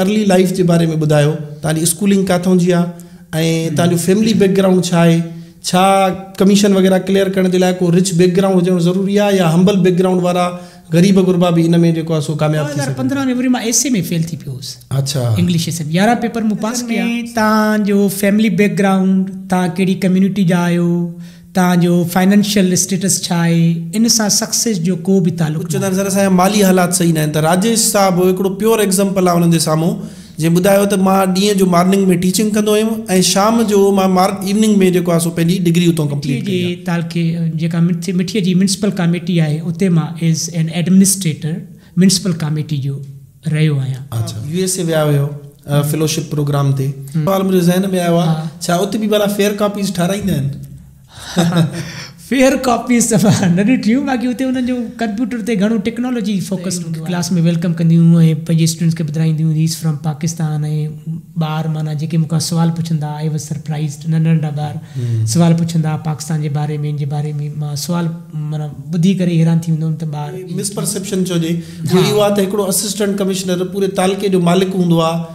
Early life जे बारे में ॿुधायो तव्हांजी स्कूलिंग किथां जी आहे फैमिली बैकग्राउंड छा छा कमीशन वग़ैरह क्लियर करण जे लाइ को रिच बैकग्राउंड हुजणु ज़रूरी आहे या हम्बल बैकग्राउंड वारा ग़रीब गुरबा बि इन में सो कामयाबु थी पंद्रहं जनवरी मां एसे में फेल थी पियो अच्छा इंग्लिश एसे यारहं पेपर मूं पास कया तव्हांजो फैमिली बैकग्राउंड तव्हां कहिड़ी कम्यूनिटी जा तव्हांजो फाइनेंशियल स्टेटस इन सक्सेस जो को बि तालुक माली हालात सही ना तो राजेश साहिबु हिकिड़ो प्योर एग्ज़ाम्पल आहे हुननि जे साम्हूं जंहिं ॿुधायो त जो मॉर्निंग में टीचिंग कंदो शाम जो मार इवनिंग में जेको सो डिग्री हुतां कंप्लीट जी तव्हांखे जेका मिठी कमेटी आहे उते as an administrator municipal committee जो रहियो आहियां अच्छा फेलोशिप प्रोग्राम ते हम्म। मुंहिंजे ज़हन में आयो आहे छा भला फेयर कॉपीज़ ठाराईंदा फेयर कॉपी त न ॾिठियूं बाक़ी हुते हुन जो कंप्यूटर ते घणो टेक्नोलॉजी क्लास में वेलकम कंदी हुयूं ऐं पंहिंजे स्टूडेंट्स खे ॿुधाईंदी फ्रॉम पाकिस्तान ऐं ॿार माना जेके मूंखां नंढा नंढा ॿार सुवाल पुछंदा पाकिस्तान जे बारे में मां सुवाल माना ॿुधी करे हैरान थी मालिक हूंदो आहे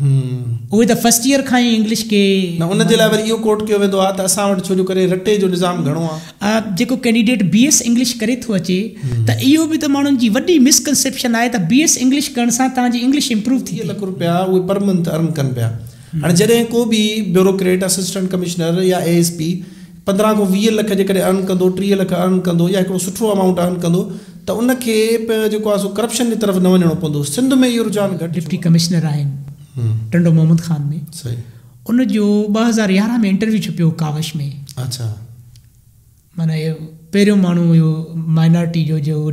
उहे hmm. त फर्स्ट ईयर खां ई इंग्लिश खे न उन जे लाइ वरी इहो कोट कयो वेंदो आहे त असां वटि छो जो करे रटे जो निज़ाम घणो आहे जेको कैंडिडेट बी एस इंग्लिश करे थो अचे hmm. त इहो बि त माण्हुनि जी वॾी मिसकंसेप्शन आहे त बी एस इंग्लिश करण सां तव्हांजी इंग्लिश इंप्रूव थी लख रुपिया उहे पर मंथ अर्न कनि पिया हाणे जॾहिं को बि ब्यूरोक्रेट असिस्टेंट कमिश्नर या ए एस पी पंद्रहं खां वीह लख जेकॾहिं अर्न कंदो टीह लख अर्न कंदो या हिकिड़ो सुठो अमाउंट अर्न कंदो त उनखे जेको आहे सो करप्शन जी तरफ़ न वञिणो पवंदो सिंध में इहो रुझान घटि डिप्टी कमिश्नर आहिनि इंटरव्यू छपियो पहिरियों माण्हू हुयो माइनॉरिटी जो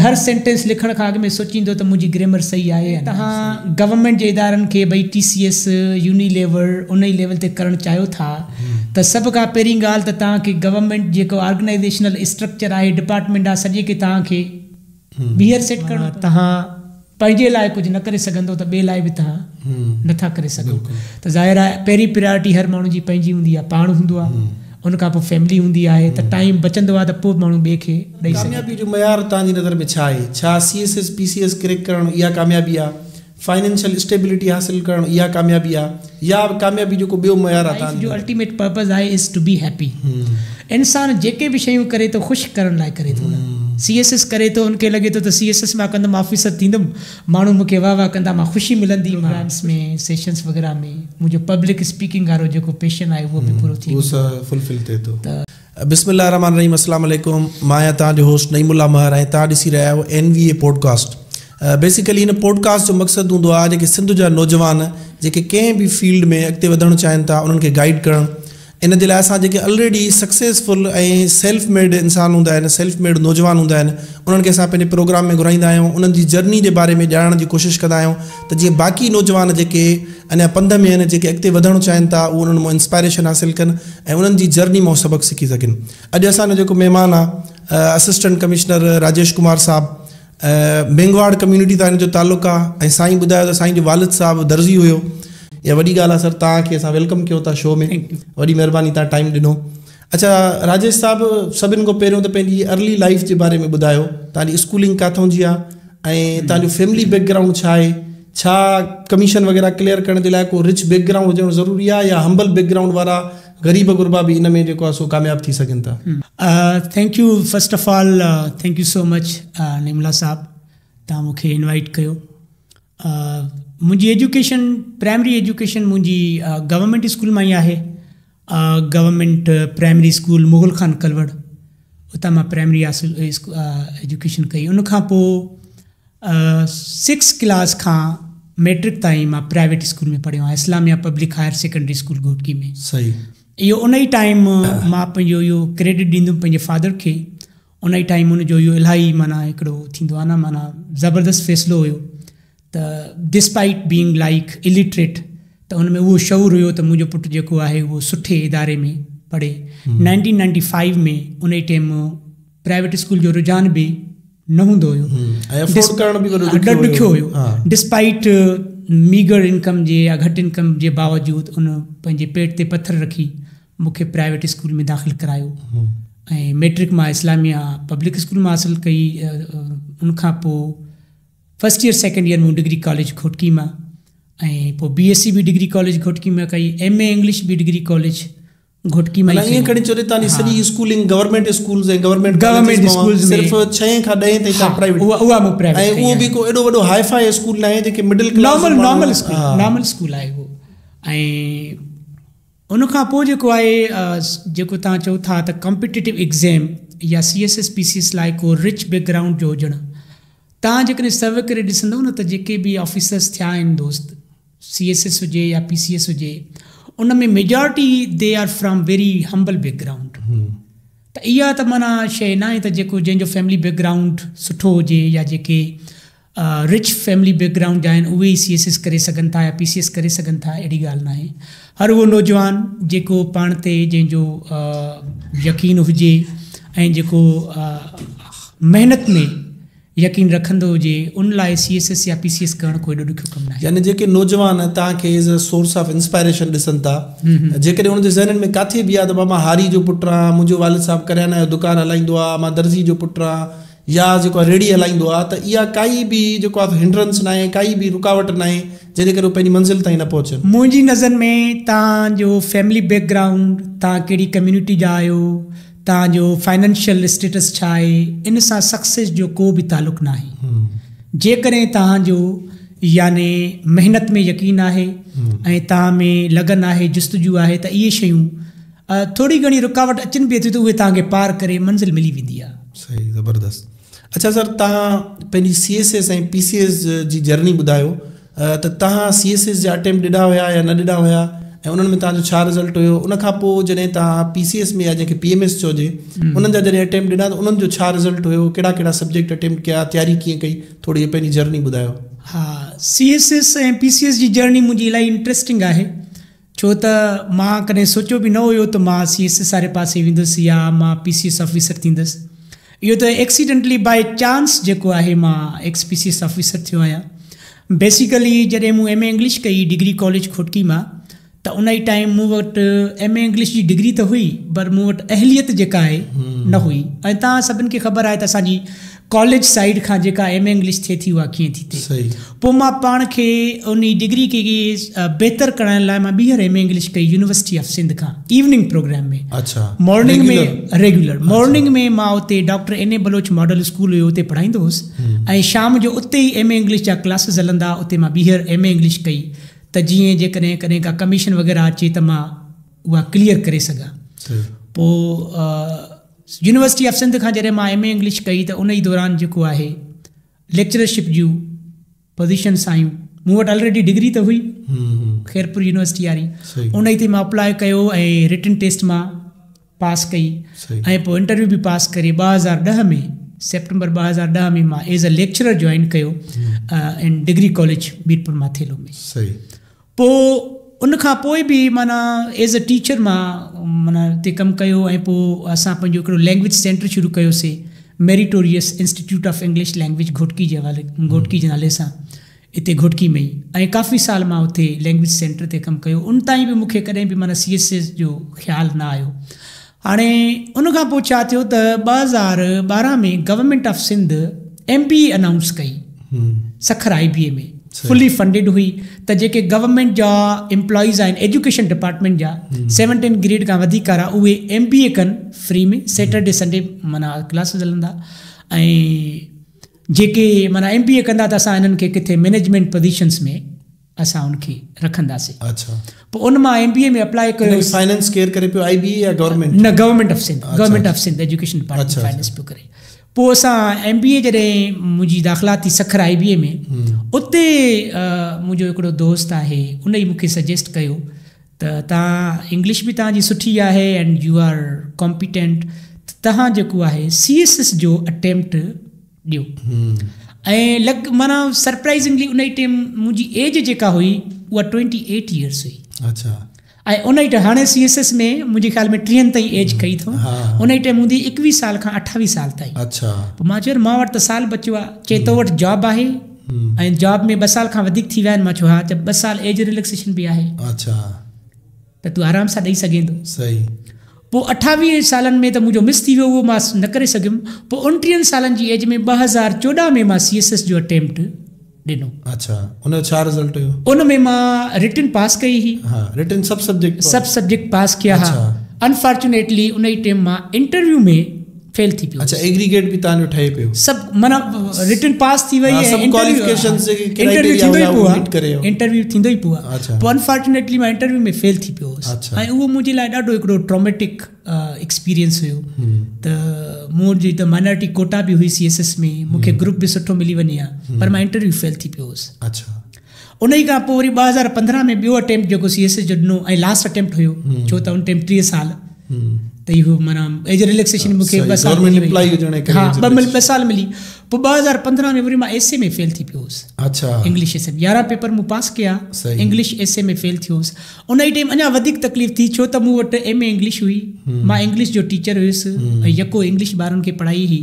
हर सेंटेंस लिखण खां अॻु में सोचींदो त मुंहिंजी ग्रेमर सही आहे तव्हां गवर्नमेंट जे इदारनि खे भई टी सी एस यूनी लेवल उन ई लेवल ते करणु चाहियो था त सभु खां पहिरीं ॻाल्हि त तव्हांखे गवर्नमेंट जेको ऑर्गनाइजेशनल स्ट्रक्चर आहे डिपार्टमेंट आहे सॼे खे तव्हांखे ॿीं सेट करिणो आहे तव्हां पंहिंजे लाइ कुझु न करे सघंदो त ॿिए लाइ बि तव्हां नथा करे सघो त ज़ाहिर आहे पहिरीं प्रायोरिटी हर माण्हू जी पंहिंजी हूंदी आहे पाण हूंदो आहे उन खां पोइ फैमिली हूंदी आहे त टाइम बचंदो आहे त पोइ माण्हू ॿिए खे ॾेई सघे कामयाबी कामयाबी जो मयार तव्हांजी नज़र में छा छा आहे आहे C C S S S P करणु इहा फाइनेंशियल स्टेबिलिटी हासिल करण इहा कामयाबी आहे या कामयाबी जेको ॿियो मयार आहे जो अल्टीमेट पर्पज़ आहे इज़ टू बी हैप्पी इंसानु जेके बि शयूं करे थो तो ख़ुशि करण लाइ करे थो सी एस एस करे थो हुनखे लॻे थो त सी एस एस मां कंदुमि ऑफिसर थींदुमि माण्हू मूंखे वाह वाह कंदा मां ख़ुशी मिलंदी प्रोग्राम्स में सेशन्स वग़ैरह में मुंहिंजो पब्लिक स्पीकिंग वारो जेको पेशन आहे उहो बि पूरो थी फुलफिल थिए थो त बिस्मिल रहमान रहीम असलम मां आहियां तव्हांजो होस्ट नईमुल्ला महर ऐं तव्हां ॾिसी रहिया आहियो N V A podcast basically हिन पॉडकास्ट जो मक़सदु हूंदो आहे जेके सिंध जा नौजवान जेके कंहिं बि फ़ील्ड में अॻिते वधणु चाहिनि था उन्हनि खे गाइड करणु इन जे लाइ असां जेके ऑलरेडी सक्सेसफुल ऐं सेल्फ मेड इंसान हूंदा आहिनि सेल्फ मेड नौजवान हूंदा आहिनि उन्हनि खे असां पंहिंजे प्रोग्राम में घुराईंदा आहियूं उन्हनि जी जर्नी जे बारे में ॼाणण जी कोशिशि कंदा आहियूं त जीअं बाक़ी नौजवान जेके अञा पंध में आहिनि जेके अॻिते वधणु चाहिनि था उहे उन्हनि मां इंस्पायरेशन हासिलु कनि ऐं उन्हनि जी जर्नी मां सबक़ु सिखी सघनि अॼु असांजो जेको महिमान आहे असिस्टेंट कमिश्नर राजेश कुमार साहबु बेंगवाड़ कम्युनिटी सां हिन जो तालुक़ु आहे ऐं साईं वालिद साहिबु दर्ज़ी हुयो या वही गाल आहे सर तव्हांखे वेलकम कयो शो में वही महिरबानी टाइम दिनों अच्छा राजेश साहब सभिनि खां पहिरियों त अर्ली लाइफ के बारे में ॿुधायो तव्हांजी स्कूलिंग किथां जी आहे फैमिली बैकग्राउंड छा कमीशन वग़ैरह क्लियर करण जे लाइ को रिच बैकग्राउंड हुजणु ज़रूरी आहे या हम्बल बैकग्राउंड वारा ग़रीब गुरबा बि इन में जेको आहे सो कामयाबु थी सघनि था thank you first of all thank you so much Nimla साहिबु तव्हां मूंखे इनवाइट कयो मुंहिंजी एजुकेशन प्राइमरी एजुकेशन मुंहिंजी गवर्मेंट स्कूल मां ई आहे government primary school Mughal Khan कलवड़ उतां मां प्राइमरी हासिल एजुकेशन uh, uh, कई उन खां पोइ सिक्स क्लास खां मैट्रिक ताईं मां प्राइवेट स्कूल में पढ़ियो आहियां Islamia public higher secondary school Ghotki में सही इहो उन ई टाइम मां पंहिंजो इहो क्रेडिट ॾींदुमि पंहिंजे फादर खे उन ई टाइम हुनजो इहो इलाही माना हिकिड़ो थींदो आहे न माना ज़बरदस्तु फ़ैसिलो हुयो त डिस्पाइट बींग लाइक इलिटरेट त हुन में उहो शौर हुयो त मुंहिंजो पुटु जेको आहे उहो सुठे इदारे में पढ़े नाइनटीन नाइंटी फाइव में उन ई टाइम प्राइवेट स्कूल जो रुझान बि न हूंदो हुयो ॾुखियो हुयो डिस्पाइट मीगर इनकम जे या घटि इनकम जे बावजूदि उन पंहिंजे पेट ते पथर रखी मूंखे प्राइवेट स्कूल में दाख़िल करायो ऐं मेट्रिक मां इस्लामिया पब्लिक स्कूल मां हासिलु कई उनखां पोइ फस्ट ईयर सेकेंड ईयर मूं डिग्री कॉलेज खोटकी मां ऐं पोइ बी एस सी बि डिग्री कॉलेज खोटकी मां कई एम ए इंग्लिश बि डिग्री कॉलेज घुटकी माई मलांगे खणी चोरी तानी सॼी स्कूलिंग गवर्नमेंट स्कूल्स ऐं गवर्नमेंट गवर्नमेंट स्कूल्स में सिर्फ 6 खां 10 ताईं तव्हां प्राइवेट उहा उहा मूं प्राइवेट ऐं उहो बि को एॾो वॾो हाई स्कूल न आहे जेके middle class normal normal school normal school आहे उहो ऐं उनखां पोइ जेको आहे जेको तव्हां चओ था त कॉम्पिटिटिव एग्ज़ाम या सी एस एस पी को रिच बैकग्राउंड जो हुजणु तव्हां जेकॾहिं सर्व करे ॾिसंदव न त जेके बि ऑफिसर्स थिया आहिनि दोस्त सी एस एस हुजे या पी सी एस हुजे उन में majority they are from very humble background त इहा त माना शइ न आहे त जेको जंहिंजो फैमिली बैकग्राउंड सुठो हुजे या जेके रिच फैमिली बैकग्राउंड जा आहिनि उहे ई सी एस एस करे सघनि था या पी सी एस करे सघनि था अहिड़ी ॻाल्हि न आहे हर उहो नौजवान जेको पाण ते जंहिंजो यकीन हुजे ऐं जेको महिनत में यकीन रखंदो हुजे उन लाइ सी एस एस या पी सी एस करणु कोई ॾुखियो कमु आहे यानी जेके नौजवान तव्हांखे as a source of inspiration ॾिसनि था जेकॾहिं हुनजे ज़हन में किथे बि आहे त मां हारी जो पुटु आहियां मुंहिंजो वालद साहिबु करियाना जो दुकानु हलाईंदो आहे मां दर्जी जो पुटु आहियां या जेको आहे रेड़ी हलाईंदो आहे त इहा काई बि जेको आहे हिंड्रेंस न आहे काई बि रुकावट न आहे जंहिंजे करे पंहिंजी मंज़िल ताईं न पहुचनि मुंहिंजी नज़र में तव्हांजो फैमिली बैकग्राउंड तव्हां कहिड़ी कम्यूनिटी जा आहियो तव्हांजो फाइनेंशियल स्टेटस छा आहे इन सां सक्सेस जो को बि तालुक़ु न आहे जेकॾहिं तव्हांजो याने महिनत में यकीन आहे ऐं तव्हां में लगन आहे जुस्तजू आहे त इहे शयूं थोरी घणी रुकावट अचनि बि थियूं त उहे तव्हांखे पार करे मंज़िल मिली वेंदी आहे सही ज़बरदस्त अच्छा सर तव्हां पंहिंजी सी एस एस ऐं पी सी एस जी जर्नी ॿुधायो त तव्हां सी एस एस जा अटैम्पट ॾिना हुया या न ॾिना हुया ऐं उन्हनि में तव्हांजो छा रिज़ल्ट हुयो उन खां पोइ जॾहिं तव्हां पी सी एस में या जंहिंखे पी एम एस चइजे उन्हनि जा जॾहिं अटैम्प्ट ॾिना त उन्हनि जो छा रिज़ल्ट हुयो कहिड़ा कहिड़ा सब्जेक्ट अटैम्प्ट कया तयारी कीअं कई थोरी इहो पंहिंजी जर्नी ॿुधायो हा सी एस एस ऐं पी सी एस जी जर्नी मुंहिंजी इलाही इंट्रस्टिंग आहे छो त मां कॾहिं सोचियो बि न हुयो त मां सी एस एस वारे पासे वेंदुसि या मां पी सी एस ऑफिसर थींदुसि इहो त एक्सीडेंटली बाए चांस जेको आहे मां ex P C S officer थियो आहियां बेसिकली जॾहिं मूं एम ए इंग्लिश कई डिग्री कॉलेज खोटकी मां त उन ई टाइम मूं वटि एम ए इंग्लिश जी डिग्री त हुई पर मूं वटि अहलियत जेका आहे न हुई ऐं तव्हां सभिनि खे ख़बर आहे त असांजी कॉलेज साइड खां जेका एम ए इंग्लिश थिए थी उहा कीअं थी थिए पोइ मां पाण खे उन डिग्री खे बहितर करण लाइ मां ॿीहर एम ए इंग्लिश कई यूनिवर्सिटी ऑफ सिंध खां इवनिंग प्रोग्राम में अच्छा मॉर्निंग में रेगुलर मॉर्निंग में मां उते doctor N A Baloch model school हुयो उते पढ़ाईंदो हुउसि ऐं शाम जो उते ई एम ए इंग्लिश जा क्लासिस हलंदा उते मां ॿीहर एम ए इंग्लिश कई त जीअं जेकॾहिं कॾहिं का कमीशन वग़ैरह अचे त मां उहा क्लिअर करे सघां पोइ यूनिवर्सिटी ऑफ सिंध खां जॾहिं मां एम ए इंग्लिश कई त उन ई दौरान जेको आहे लेक्चरशिप जूं पोज़ीशन्स आहियूं मूं वटि ऑलरेडी डिग्री त हुई खैरपुर यूनिवर्सिटी वारी उन ई ते मां अप्लाई कयो ऐं रिटन टेस्ट मां पास कई ऐं पोइ इंटरव्यू बि पास करे ॿ हज़ार ॾह में सेप्टेंबर ॿ हज़ार ॾह में मां एज़ अ लेक्चरर जॉइन कयो in degree college Birpur Mathelo में सही उन उनखां पोइ बि माना एज़ अ टीचर मां माना हुते कमु कयो ऐं पोइ असां पंहिंजो हिकिड़ो लैंग्वेज सेंटर शुरू कयोसीं meritorious institute of English language Ghotki जे हवाले घोटकी जे नाले सां हिते घोटकी में ई ऐं काफ़ी साल मां हुते लैंग्वेज सेंटर ते कमु कयो उन ताईं बि मूंखे कॾहिं बि माना सी एस एस जो ख़्यालु न आयो हाणे उनखां पोइ छा थियो त ॿ हज़ार ॿारहं में government of Sindh M B announce कई हम्म। सखर आई बी ए में फुली फंडेड हुई त तो जेके गवर्नमेंट जा इम्प्लॉइज आहिनि एजुकेशन डिपार्टमेंट जा सेवन ग्रेड खां वधीक वारा उहे एम बी ए कनि फ्री में सैटरडे संडे माना क्लासिस हलंदा ऐं जेके माना एम बी ए कंदा त असां हिननि खे किथे मैनेजमेंट पोज़ीशन्स में असां उनखे रखंदासीं अच्छा पोइ उन मां एम बी ए में अप्लाई कयो फाइनेंस केर करे पियो आई बी ए या गवर्नमेंट न government of Sindh government of Sindh education department finance पियो करे पोइ असां एम बी ए जॾहिं मुंहिंजी दाख़िला थी सखर आई बी ए में उते मुंहिंजो हिकिड़ो दोस्त आहे उन ई मूंखे सजेस्ट कयो त तव्हां इंग्लिश बि तव्हांजी सुठी आहे एंड यू आर कॉम्पिटेंट त तव्हां जेको आहे सी एस एस जो अटैम्प्ट ॾियो ऐं लॻ माना सरप्राइज़िंगली उन ई टाइम मुंहिंजी एज जेका हुई उहा ट्वेंटी एट ईयर्स हुई अच्छा અને ઉને ટાણે સીએસએસ મે મુજી ખ્યાલ મે 30 તઈ એજ કઈ તો ઉને ટાઈ મુંદી 21 સાલ કા 28 સાલ તઈ અચ્છા માજર માવર ત સાલ બચ્વા ચે તોટ જોબ આહી એ જ ອບ મે બ સાલ કા વધિક થીયાન માચો હા તે બ સાલ એજ રિલેક્સેશન ભી આહી અચ્છા ત તુ આરામ સા લઈ સગે તો સહી પો 28 સાલન મે તો મુજો મિસ થીયો વો માસ ન કરે સગે પો 30 સાલન જી એજ મે 2014 મે મા સીએસએસ જો અટેમ્પટ ॾिनो अच्छा रिटन पास कई हुई रिटन सभु सब्जेक्ट सभु सब्जेक्ट पास कया अनफॉर्चुनेटली उन ई टाइम मां इंटरव्यू में फेल थी पियो अच्छा एग्रीगेट भी तान उठाए पियो सब मना रिटन पास थी वही हाँ, सब क्वालिफिकेशन से इंटरव्यू थी ही पुआ इंटरव्यू थी ही पुआ अच्छा पर अनफॉर्चूनेटली मैं इंटरव्यू में फेल थी पियो अच्छा ऐं उहो मुंहिंजे लाइ डाडो एकडो ट्रॉमेटिक एक्सपीरियंस हुयो हम्म। त जी त माइनॉरिटी कोटा भी हुई सीएसएस में मूंखे ग्रुप हम्म। भी सठो मिली वनिया हम्म। पर मैं इंटरव्यू फेल थी पियो अच्छा उन ई खां पोइ वरी में बियो अटेम्प्ट जो सी एस एस जो लास्ट अटेम्प्ट हुयो जो त उन टाइम टीह साल દેવ મન એમ જ રિલેક્સેશન મુખે બસ બમલ મિસાલ મલી 2015 નવેમ્બર માં એસએ માં ફેલ થી પ્યોસ અચ્છા ઇંગ્લિશ સે 11 પેપર મુ પાસ કિયા ઇંગ્લિશ એસએ માં ફેલ થી પ્યોસ ઉને ટાઈમ અયા વધિક તકલીફ થી છો તો મુટ એમએ ઇંગ્લિશ હુઈ માં ઇંગ્લિશ જો ટીચર હુઈસ યકો ઇંગ્લિશ બારન કે પઢાઈ હી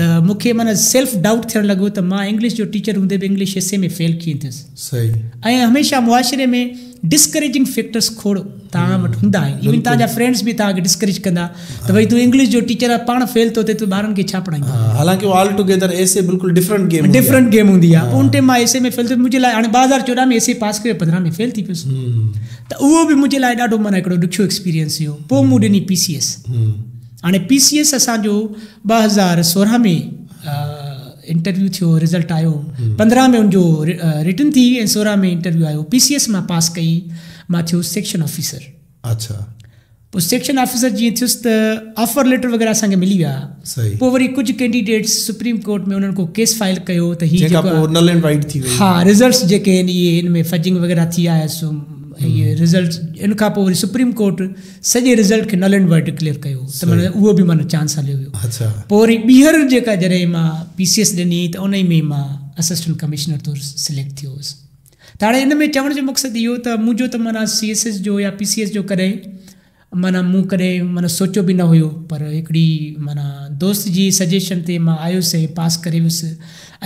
તા મુખે મન સેલ્ફ ડાઉટ થન લાગો તો માં ઇંગ્લિશ જો ટીચર હોદે ભી ઇંગ્લિશ હિસ્સે મે ફેલ કી થસ સહી આ હમેશા મુહાસરે મે डिस्करेजिंग फैक्टर्स खोड़ तव्हां वटि हूंदा इवन तव्हांजा फ्रेंड्स बि डिस्करेज कंदा त भई तूं इंग्लिश जो टीचर आहे पाण फेल तो थिए तूं ॿारनि खे छा पढ़ाईंदा हाँ, हालांकि ऑल टुगेदर एसे बिल्कुलु डिफरेंट गेम डिफरेंट गेम हूंदी उन टाइम मां एसे में फेल थियो मुंहिंजे लाइ हाणे हज़ार चोॾहं में एसे पास कर पंद्रह में फेल थी पियुसि त उहो बि मुंहिंजे लाइ ॾाढो माना हिकिड़ो एक्सपीरियंस हुयो पोइ मूं ॾिनी पी सी एस हज़ार सोरहं में इंटरव्यू थियो रिज़ल्ट आयो पंद्रहं में हुनजो रिटन थी ऐं सोरहं में इंटरव्यू आयो पी सी एस मां पास कई मां थियो सेक्शन ऑफिसर अच्छा पोइ सेक्शन ऑफिसर जीअं थियुसि त ऑफर लेटर वग़ैरह असांखे मिली विया पोइ वरी कुझु कैंडिडेट्स सुप्रीम कोर्ट में उन्हनि को केस फाइल कयो त हीअ हा रिज़ल्ट जेके आहिनि इहे हिन में फजिंग वग़ैरह थी आहे ऐं इहे रिज़ल्ट इन खां पोइ वरी सुप्रीम कोर्ट सॼे रिज़ल्ट खे नल एंड वार क्लियर कयो त माना उहो बि माना चांस हलियो वियो पोइ वरी ॿीहर जेका जॾहिं मां पी सी एस ॾिनी त उन ई में मां असिस्टेंट कमिश्नर तौरु सिलेक्ट थियो हुउसि त हाणे इन में चवण जो मक़सदु इहो त मुंहिंजो त माना सी एस एस जो या पी सी एस जो कॾहिं माना मूं कॾहिं माना सोचियो बि न हुयो पर हिकिड़ी माना दोस्त जी सजेशन ते मां आयुसि ऐं पास करे वियुसि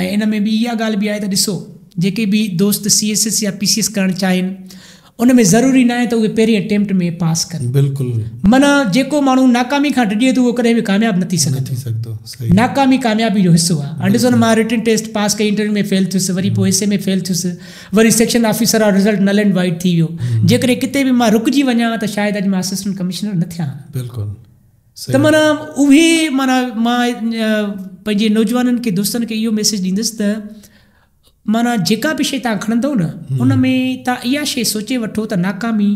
ऐं इन में बि इहा ॻाल्हि बि आहे त ॾिसो जेके बि दोस्त सी एस एस या पी सी एस करणु चाहिनि उन तो में ज़रूरी ना आहे त उहे पहिरीं अटैम्प्ट में पास कर बिल्कुल माना जो मू नाकामी का डिॼे थो उहो कॾहिं बि कामयाबु न थी नाकामी कामयाबी जो हिसो आहे हाणे ॾिसो रिटन टेस्ट पास कई इंटरव्यू में फेल थियुसि वरी पोइ में फेल थियुसि वरी सेक्शन ऑफिसर आहे रिज़ल्ट नल एंड वाइट थी वियो हम्म। जेकॾहिं किथे बि मां रुकिजी वञा त शायदि असिस्टेंट कमिशनर न थियां बिल्कुलु त माना उहे माना मां पंहिंजे नौजवाननि खे दोस्तनि खे मैसेज ॾींदुसि त माना जेका बि शइ तव्हां खणंदव न हम्म। उन में तव्हां इहा शइ सोचे वठो त नाकामी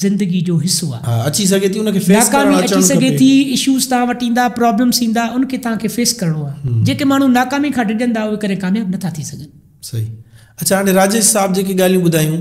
ज़िंदगी जो हिसो आहे अची सघे थी उनखे नाकामी अची सघे थी इश्यूस तव्हां वटि ईंदा प्रॉब्लम्स ईंदा उनखे तव्हांखे फेस करिणो आहे हम्म। जेके माण्हू नाकामी खां डिॼंदा उहे करे कामयाबु नथा थी सघनि सही अच्छा हाणे राजेश साहिबु जेके ॻाल्हियूं ॿुधायूं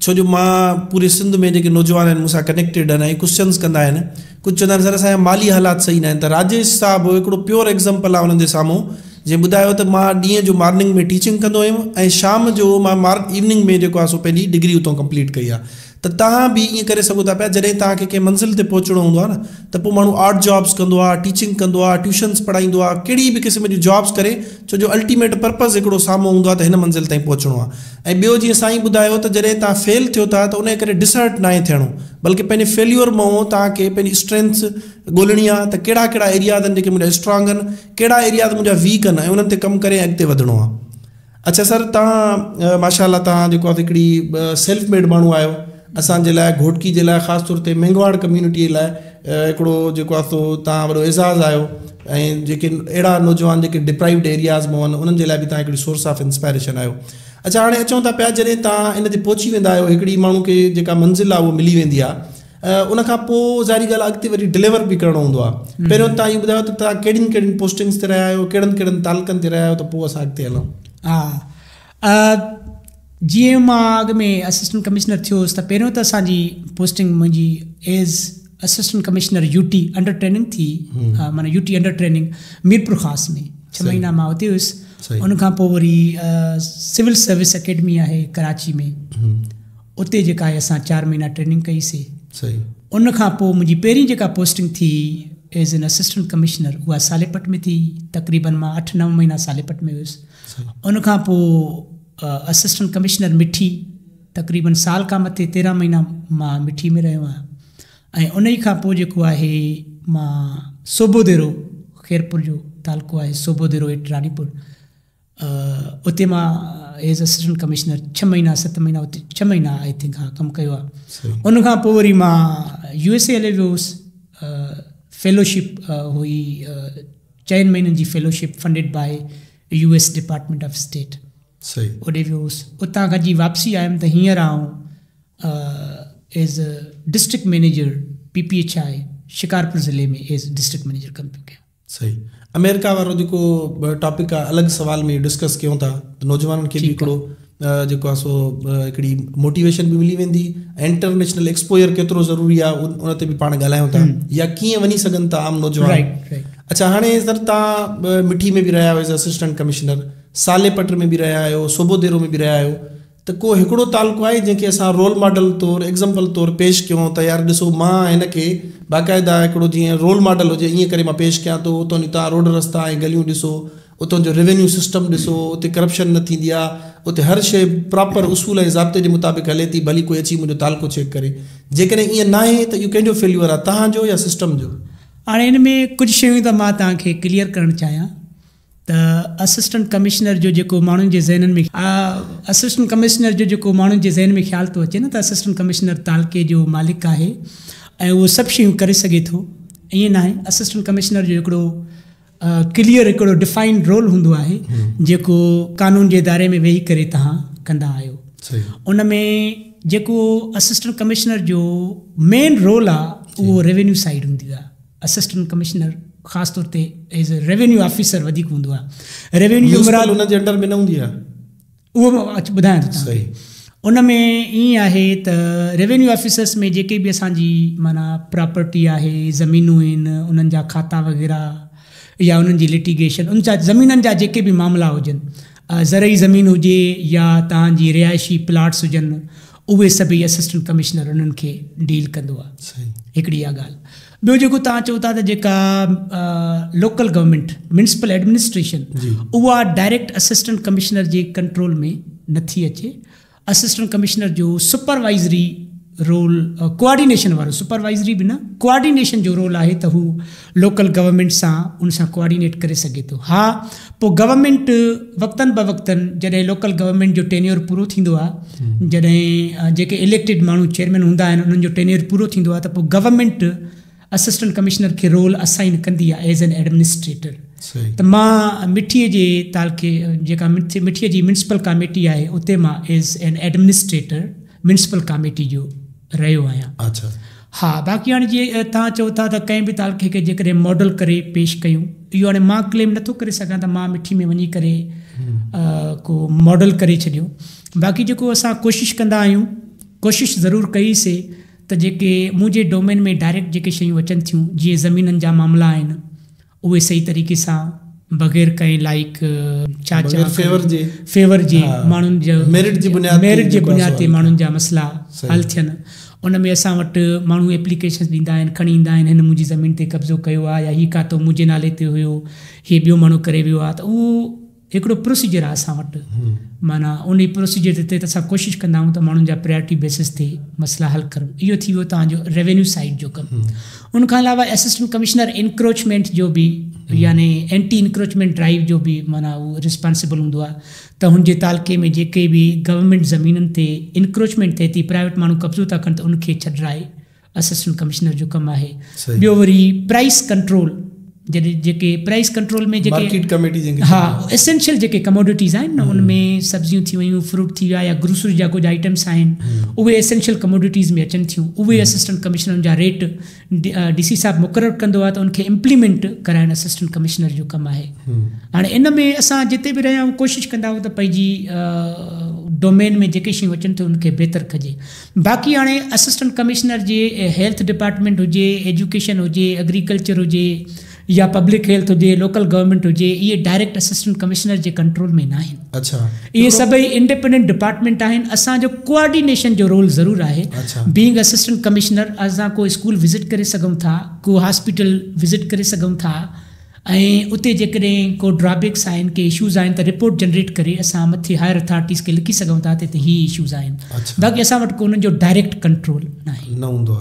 छो जो मां पूरे सिंध में जेके नौजवान आहिनि मूंसां कनेक्टेड आहिनि ऐं क्वेश्चन्स कंदा आहिनि कुझु चवंदा आहिनि सर असांजा माली हालात सही न आहिनि त राजेश साहिबु हिकिड़ो प्योर एग्ज़ाम्पल आहे हुननि जे साम्हूं जीअं ॿुधायो त मां ॾींहं जो मॉर्निंग में टीचिंग कंदो हुयुमि ऐं शाम जो मां मार्क इवनिंग में जेको आहे सो पंहिंजी डिग्री हुतां कंप्लीट कई आहे त तव्हां बि ईअं करे सघो था पिया जॾहिं तव्हांखे कंहिं मंज़िल ते पहुचणो हूंदो आहे न त पोइ माण्हू आर्ट जॉब्स कंदो आहे टीचिंग कंदो आहे ट्यूशन्स पढ़ाईंदो आहे कहिड़ी बि क़िस्म जूं जॉब्स करे छो जो अल्टीमेट पर्पज़ हिकिड़ो साम्हूं हूंदो आहे त हिन मंज़िल ताईं पहुचणो आहे ऐं ॿियो जीअं साईं ॿुधायो त जॾहिं तव्हां फेल थियो था त उनजे करे डिसर्ट नाहे थियणो बल्कि पंहिंजे फेल्यूअर मां तव्हांखे पंहिंजी स्ट्रेंथ्स ॻोल्हणी आहे त कहिड़ा कहिड़ा एरियाज़ आहिनि जेके मुंहिंजा स्ट्रांग आहिनि कहिड़ा एरियाज़ मुंहिंजा वीक आहिनि ऐं उन्हनि ते कमु करे अॻिते वधिणो आहे अच्छा सर तव्हां माशाला तव्हां जेको आहे हिकिड़ी सेल्फ मेड माण्हू आहियो असांजे लाइ घोटकी जे लाइ ख़ासि तौर ते मेंगवाड़ कम्यूनिटी लाइ हिकिड़ो जेको आहे सो तव्हां वॾो एज़ाज़ आहियो ऐं जेके अहिड़ा नौजवान जेके डिप्राइव्ड एरियाज़ में उन्हनि जे लाइ बि तव्हां हिकिड़ी सोर्स ऑफ इंस्पायरेशन आहियो अच्छा हाणे अचूं था पिया जॾहिं तव्हां इन ते पहुची वेंदा आहियो हिकिड़ी माण्हू खे जेका मंज़िल आहे उहा मिली वेंदी आहे उनखां पोइ ज़ाहिरी ॻाल्हि अॻिते वरी डिलीवर बि करिणो हूंदो आहे पहिरियों तव्हां इहो ॿुधायो त तव्हां कहिड़ियुनि कहिड़ियुनि पोस्टिंग्स ते रहिया आहियो कहिड़नि कहिड़नि तालुकनि ते रहिया आहियो त पोइ असां अॻिते हलूं हा जीअं मां अॻु में असिस्टेंट कमिशनर थियो हुउसि त पहिरियों त असांजी पोस्टिंग मुंहिंजी as assistant commissioner UT under training थी हम्म। माना यूटी अंडर ट्रेनिंग मीरपुर ख़ास में छह महीना मां हुते हुयुसि उनखां पोइ वरी सिविल सर्विस अकेडमी आहे कराची में हम्म। उते जेका आहे असां चारि महीना ट्रेनिंग कईसीं उनखां पोइ मुंहिंजी पहिरीं जेका पोस्टिंग थी एज़ एन असिस्टेंट कमिशनर उहा सालेपट में थी तक़रीबन मां अठ नव महीना सालेपट में हुयुसि उनखां पोइ असिस्टेंट कमिश्नर मिठी तक़रीबन साल खां मथे तेरहं महीना मां मिठी में रहियो आहियां ऐं उन ई खां पोइ जेको आहे मां सोभो ख़ैरपुर जो तालको आहे सोबोदेरो देरो एट रानीपुर उते मां एस असिस्टेंट कमिश्नर छह महीना सत महीना उते छह महीना आई थिंक हा कमु कयो आहे उनखां पोइ वरी मां यू एस ए हली वियो फेलोशिप हुई चइनि महीननि जी fellowship funded by U S department of state सही और रिव्यूज उतां खां जी वापसी आयमि त हींअर आउं as district manager P Shikarpur ज़िले में एज़ डिस्ट्रिक्ट मैनेजर कमु पियो सही अमेरिका वारो जेको टॉपिक आहे अलॻि सवाल में डिस्कस कयूं था तो नौजवाननि खे बि हिकिड़ो जेको सो हिकिड़ी मोटिवेशन भी मिली वेंदी इंटरनेशनल एक्सपोजर केतिरो ज़रूरी आहे उन ते बि पाण ॻाल्हायूं था हम्म। या कीअं वञी सघनि था आम नौजवान अच्छा हाँ सर तव्हां मिठी में बि रहिया हुयसि असिस्टेंट कमिशनर साले पट में बि रहिया आहियो सोबो में बि रहिया आहियो त को हिकिड़ो तालुको आहे जंहिंखे असां रोल मॉडल तौरु एग्ज़ाम्पल तौरु पेश कयूं त यार ॾिसो मां हिन खे बाक़ाइदा हिकिड़ो जीअं रोल मॉडल हुजे ईअं करे मां पेश कयां थो उतां जूं तव्हां रोड रस्ता ऐं गलियूं ॾिसो उतां जो रेवेन्यू सिस्टम ॾिसो उते करप्शन न थींदी आहे उते हर शइ प्रॉपर उसूल ऐं ज़ाब्ते जे मुताबिक़ हले थी भली कोई अची मुंहिंजो तालको चेक करे जेकॾहिं ईअं न आहे त इहो कंहिंजो फेल्यूअर आहे तव्हांजो या सिस्टम जो हाणे हिन में कुझु शयूं त मां तव्हांखे क्लिअर करणु चाहियां त असिस्टेंट कमिश्नर जो जेको माण्हुनि जे ज़हननि में असिस्टेंट कमिश्नर जो जेको माण्हुनि जे ज़हन में ख़्यालु थो अचे न त असिस्टेंट कमिश्नर तालके जो मालिक आहे ऐं उहो सभु शयूं करे सघे थो ईअं नाहे असिस्टेंट कमिश्नर जो हिकिड़ो क्लियर हिकिड़ो डिफाइंड रोल हूंदो आहे जेको कानून जे दायरे में वेही करे तव्हां कंदा आहियो उन में जेको असिस्टेंट कमिश्नर जो मेन रोल आहे उहो रेवेन्यू साइड हूंदी आहे असिस्टेंट कमिश्नर ख़ासि तौर ते एज़ अ रेवेन्यू ऑफिसर वधीक हूंदो आहे रेवेन्यू जनरल में न हूंदी आहे उहो मां ॿुधायां थो सही उन में ईअं आहे त रेवेन्यू ऑफिसर्स में जेके बि असांजी माना प्रॉपर्टी आहे ज़मीनूं आहिनि उन्हनि जा खाता वग़ैरह या उन्हनि जी लिटिगेशन उन जा ज़मीननि जा जेके बि मामला हुजनि ज़रई ज़मीन हुजे या तव्हांजी रिहाइशी प्लाट्स हुजनि उहे सभई असिस्टेंट कमिश्नर उन्हनि खे डील कंदो आहे हिकिड़ी इहा ॻाल्हि ॿियो जेको तव्हां चओ था त जेका लोकल गवर्नमेंट मुंसिपल एडमिनिस्ट्रेशन उहा डायरेक्ट असिस्टेंट कमिश्नर जे कंट्रोल में नथी अचे असिस्टेंट कमिश्नर जो सुपरवाइज़री रोल कोआर्डिनेशन वारो सुपरवाइज़री बि न कोआर्डिनेशन जो रोल आहे त हू लोकल गवर्नमेंट सां उन सां कोआर्डिनेट करे सघे थो हा पोइ गवर्नमेंट वक़्तनि ब वक़्तनि जॾहिं लोकल गवर्नमेंट जो टेन्यूर पूरो थींदो आहे जॾहिं जेके इलेक्टिड माण्हू चेयरमैन हूंदा आहिनि उन्हनि जो टेन्यूर पूरो थींदो आहे त पोइ गवर्नमेंट असिस्टेंट कमिश्नर खे रोल असाइन कंदी आहे एज़ एन एडमिनिस्ट्रेटर त मां मिठीअ जे तालके जेका मिठीअ जी म्यूनिसिपल कमेटी आहे उते मां as an administrator municipal committee जो रहियो आहियां हा बाक़ी हाणे जीअं तव्हां चओ था त कंहिं बि तालके खे जेकॾहिं मॉडल करे पेश कयूं इहो हाणे मां क्लेम नथो करे सघां त मां मिठी में वञी करे को मॉडल करे छॾियो बाक़ी जेको असां कोशिशि कंदा आहियूं कोशिशि ज़रूरु कईसीं त जेके मुंहिंजे डोमेन में डायरेक्ट जेके शयूं अचनि थियूं जीअं ज़मीननि जा मामला आहिनि उहे सही तरीक़े सां बग़ैर कंहिं लाइक जे बुनियाद ते माण्हुनि जा मसइला हल थियनि उन में असां वटि माण्हू एप्लीकेशन ॾींदा आहिनि खणी ईंदा आहिनि हिन मुंहिंजी ज़मीन ते कब्ज़ो कयो आहे या हीउ काथो मुंहिंजे नाले ते हुयो हीउ ॿियो माण्हू करे वियो आहे त उहो हिकिड़ो प्रोसीजर आहे असां वटि माना उन प्रोसीजर ते त असां कोशिशि कंदा आहियूं त माण्हुनि जा प्रायोरिटी बेसिस ते मसला हल करूं इहो थी वियो तव्हांजो रेवेन्यू साइड जो कमु उन खां अलावा असिस्टेंट कमिश्नर एनक्रोचमेंट जो बि याने एंटी एनक्रोचमेंट ड्राइव जो बि माना उहो रिस्पॉन्सिबल हूंदो आहे त हुन जे तालके में जेके बि गवर्नमेंट ज़मीननि ते एनक्रोचमेंट थिए थी प्राइवेट माण्हू कब्ज़ो था कनि त उनखे छॾाए असिस्टेंट कमिश्नर जो कमु आहे ॿियो वरी प्राइस कंट्रोल जॾहिं जेके प्राइस कंट्रोल में जेके हा एसेंशियल जेके कमोडिटीज़ आहिनि न उनमें सब्जियूं थी वियूं फ्रूट थी विया या ग्रोसरी जा कुझु आइटम्स आहिनि उहे एसेंशियल कमोडिटीज़ में अचनि थियूं उहे असिस्टेंट कमिश्नर जा रेट डी सी साहिबु मुक़ररु कंदो आहे त उनखे इम्प्लीमेंट कराइणु असिस्टेंट कमिश्नर जो कमु आहे हाणे इन में असां जिते बि रहिया आहियूं कोशिशि कंदा आहियूं त पंहिंजी डोमेन में जेके शयूं अचनि थियूं उनखे बहितरु कजे बाक़ी हाणे असिस्टेंट कमिश्नर जे हेल्थ डिपार्टमेंट हुजे एजुकेशन हुजे एग्रीकल्चर हुजे या पब्लिक हेल्थ हुजे लोकल गवर्नमेंट हुजे इहे डायरेक्ट असिस्टेंट कमिश्नर जे कंट्रोल तो में न आहिनि अच्छा इहे सभई इंडिपेंडेंट डिपार्टमेंट आहिनि असांजो कोआर्डिनेशन जो रोल ज़रूरु आहे बींग असिस्टेंट कमिशनर असां को स्कूल विज़िट करे सघूं था को हॉस्पिटल विज़िट करे सघूं था ऐं उते जेकॾहिं को ड्रॉबैक्स आहिनि के इशूज़ आहिनि त रिपोर्ट जनरेट करे असां मथे हायर अथॉरिटीज़ खे लिखी सघूं था त इहे इशूज़ आहिनि बाक़ी असां वटि कोन्हनि जो डायरेक्ट कंट्रोल न आहे न हूंदो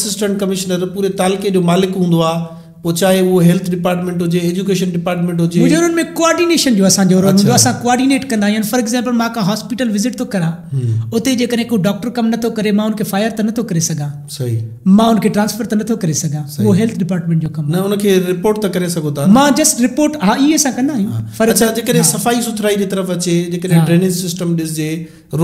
आहे मालिक हूंदो आहे पोइ चाहे वो हेल्थ डिपार्टमेंट हुजे एजुकेशन डिपार्टमेंट हुजे मुंहिंजे रोल में कोऑर्डिनेशन जो असांजो रोल हूंदो असां कोऑर्डिनेट कंदा आहियूं फॉर एग्ज़ाम्पल मां का हॉस्पिटल विज़िट थो करां उते जेकॾहिं को डॉक्टर कमु नथो तो करे मां उनखे फायर त तो नथो तो करे सघां सही मां उनखे ट्रांसफर त नथो करे सघां उहो हेल्थ डिपार्टमेंट जो कमु न उनखे रिपोर्ट त करे सघो था मां जस्ट रिपोर्ट हा इहे असां कंदा आहियूं अच्छा जेकॾहिं हाँ। सफ़ाई सुथराई जी तरफ़ अचे जेकॾहिं ड्रेनेज सिस्टम हाँ। ॾिसजे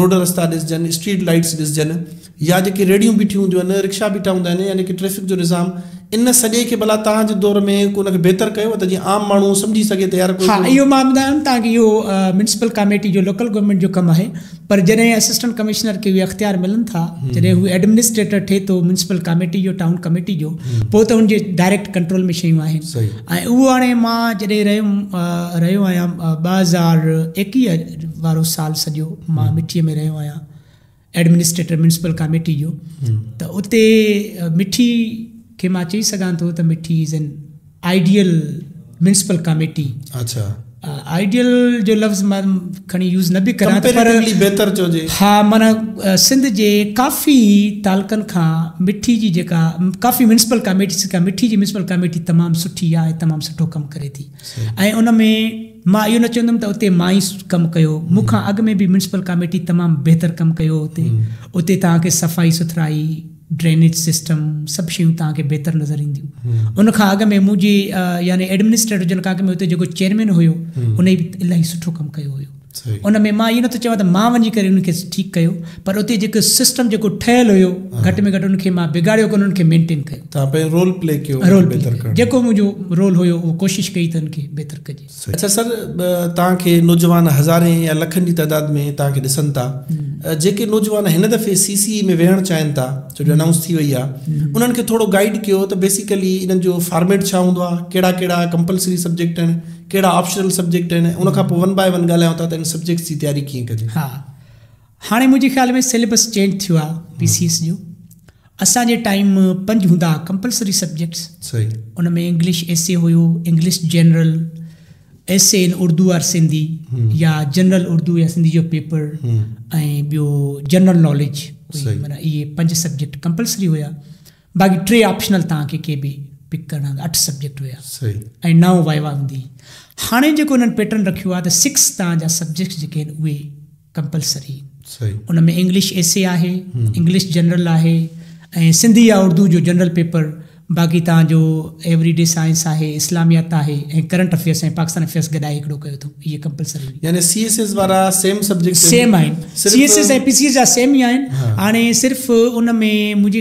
रोड रस्ता ॾिसजनि स्ट्रीट लाइट्स ॾिसजनि या जेके रेडियूं बीठियूं हूंदियूं आहिनि रिक्शा बीठा हूंदा आहिनि यानी की ट्रैफ़िक जो निज़ाम इन सॼे खे भला तव्हांजे दौर में बहितर कयो त जीअं आम माण्हू सम्झी सघे तयारु हा इहो मां ॿुधायमि तव्हांखे इहो मुंसिपल कमेटी जो लोकल गवर्नमेंट जो कमु आहे पर जॾहिं असिस्टेंट कमिश्नर खे उहे अख़्तियार मिलनि था जॾहिं उहे एडमिनिस्ट्रेटर थिए थो मुंसिपल कमेटी जो टाउन कमेटी जो पोइ त हुनजे डायरेक्ट कंट्रोल में शयूं आहिनि ऐं उहो हाणे मां जॾहिं रहियुमि रहियो आहियां ॿ हज़ार एकवीह वारो साल सॼो मां मिठीअ में रहियो आहियां एडमिनिस्ट्रेटर मुंसिपल कमेटी जो त उते मिठी के मां चई सघां थो त Mithi is an ideal municipal committee अच्छा आइडियल जो लफ़्ज़ मां खणी यूज़ न बि कयां हा माना सिंध जे काफ़ी तालकनि खां मिठी जी जेका काफ़ी मुंसिपल कमेटी जेका मिठी जी मुंसिपल कमेटी तमामु सुठी आहे तमामु सुठो कमु करे थी ऐं उन में मां इहो न चवंदुमि त उते मां ई कमु कयो मूंखां अॻु में बि म्युनिसिपल कमेटी तमामु बहितर कमु कयो उते उते तव्हांखे सफ़ाई सुथराई ड्रेनेज सिस्टम सभु शयूं तव्हांखे बहितर नज़र ईंदियूं उनखां अॻु में मुंहिंजी यानी एडमिनिस्ट्रेटर जन खां अॻु में हुते जेको चेयरमैन हुयो उन बि इलाही सुठो कमु कयो हुयो उन में मां इहो नथो चवां त मां वञी करे उन्हनि खे ठीकु कयो पर उते जेको सिस्टम जेको ठहियलु हुयो घटि में घटि उनखे मां बिगाड़ियो कोन तव्हां कयो रोल प्ले कयो रोल जेको मुंहिंजो रोल हुयो उहो कोशिशि कई त बहितर कजे अच्छा सर तव्हांखे नौजवान हज़ारे या लखनि जी तइदाद में तव्हांखे ॾिसनि था जेके नौजवान हिन दफ़े सी सी e में वेहण चाहिनि था छो जो अनाउंस थी वई आहे उन्हनि खे थोरो गाइड कयो त बेसिकली इन्हनि जो फॉर्मेट छा हूंदो आहे कहिड़ा कहिड़ा कंपलसरी सब्जेक्ट आहिनि कहिड़ा ऑप्शनल सब्जेक्ट आहिनि उन खां पोइ वन बाए वन ॻाल्हायूं था त हिन सब्जेक्ट जी तयारी कीअं कजे हा हाणे मुंहिंजे ख़्याल में सिलेबस चेंज थियो आहे पी सी एस जो असांजे टाइम पंज हूंदा हुआ कंपलसरी सब्जेक्ट्स उन में इंग्लिश एस ए हुयो इंग्लिश जनरल एस इन उर्दू आर सिंधी या जनरल उर्दू या सिंधी जो पेपर ऐं ॿियो जनरल नॉलेज माना इहे पंज सब्जेक्ट कंपलसरी हुया बाक़ी टे ऑप्शनल तव्हांखे के बि पिक करना अठ सब्जेक्ट हुया सही ऐं नओं वाइवा हूंदी हाणे जेको हिननि पैटर्न रखियो आहे सिक्स तव्हांजा सब्जेक्ट्स जेके कंपलसरी सही में इंग्लिश एसे आहे इंग्लिश जनरल है सिंधी या उर्दू जो जनरल पेपर बाक़ी तव्हांजो एवरीडे साइंस है इस्लामियत है करंट अफेयर्स पाकिस्तान अफेयर्स गॾाए हिकिड़ो कयो अथऊं इहे कंपलसरी यानी सी एस एस वारा सेम सब्जेक्ट सेम आहिनि C S S P C S जा सेम ई आहिनि हाणे सिर्फ़ु उन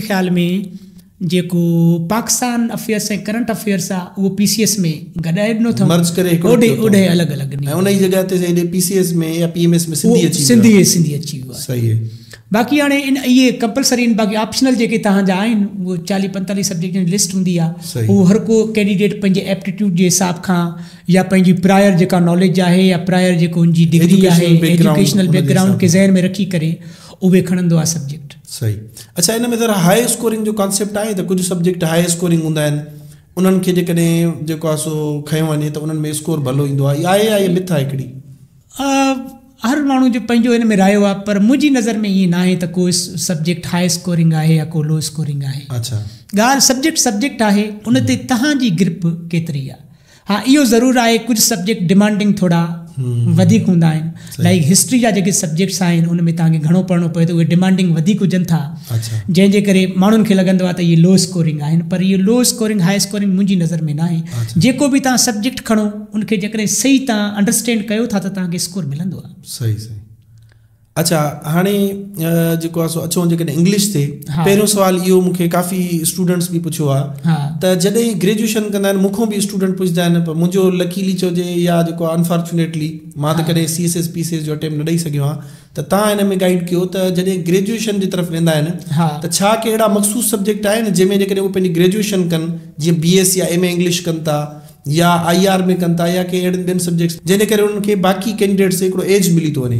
ख़्याल में जेको पाकिस्तान अफेयर्स ऐं करंट अफेयर्स आहे उहो पी सी एस में गॾाए बि नथो करे बाक़ी हाणे इन इहे कंपलसरी आहिनि बाक़ी ऑप्शनल जेके तव्हांजा आहिनि उहो चालीह पंतालीह सब्जेक्ट जी लिस्ट हूंदी आहे उहो हर को कैंडिडेट पंहिंजे एप्टीट्यूड जे हिसाब खां या पंहिंजी प्रायर जेका नॉलेज आहे या प्रायर जेको हुनजी डिग्री आहे एजुकेशनल बैकग्राउंड खे ज़हन में रखी करे उहे खणंदो आहे सब्जेक्ट सही अच्छा इन में ज़रा हाई स्कोरिंग जो कॉन्सेप्ट आहे त कुझु सब्जेक्ट हाई स्कोरिंग हूंदा आहिनि उन्हनि खे जेकॾहिं जेको आहे स्कोर भलो ईंदो आहे या मिथ आहे हर माण्हू जो पंहिंजो हिन में रायो आहे पर मुझी नज़र में ये ना आहे त को सब्जेक्ट हाई स्कोरिंग आहे या को लो स्कोरिंग आहे अच्छा गाल सब्जेक्ट सब्जेक्ट है उन ग्रिप हम्म। केतिरी हाँ हा जरूर ज़रूरु कुछ सब्जेक्ट डिमांडिंग थोड़ा वधीक हूंदा आहिनि लाइक हिस्ट्री जा जेके सब्जेक्ट्स आहिनि उन में तव्हांखे घणो पढ़णो पए थो उहे डिमांडिंग वधीक हुजनि था जंहिंजे करे माण्हुनि खे लॻंदो आहे त इहे लो स्कोरिंग आहिनि पर इहो लो स्कोरिंग हाई स्कोरिंग मुंहिंजी नज़र में न आहे जेको बि तव्हां सब्जेक्ट खणो उनखे जेकॾहिं सही तव्हां अंडरस्टैंड कयो था त तव्हांखे स्कोर मिलंदो आहे सही सही আচ্ছা হানি যো কো সো আচ্ছা ইংলিশ থে পহলো سوال ইও মুকে কাফি স্টুডেন্টস পি পুছোয়া তা জদে গ্রাজুয়েশন করন মুখো বি স্টুডেন্ট পুছতা নে মুঞ্জো লকিলি চজে ইয়া যো কো আনফরচুনেটলি মাদ করে সিএসএস पीसीएस জো अटेम्प्ट ন দই সগয়া তা তা ইন মে গাইড কিও তা জদে গ্রাজুয়েশন জি তরফ নে দ নে তা ছা কেড়া মকসুস সাবজেক্ট আ নে জে মে গ্রেজুয়েশন কন জি বিএস ইয়া এমএ ইংলিশ কনতা ইয়া আইআর মে কনতা ইয়া কে এডিন সাবজেক্ট জেনে করে উন কে বাকি ক্যান্ডিডেট সে এজ মিলি তো নে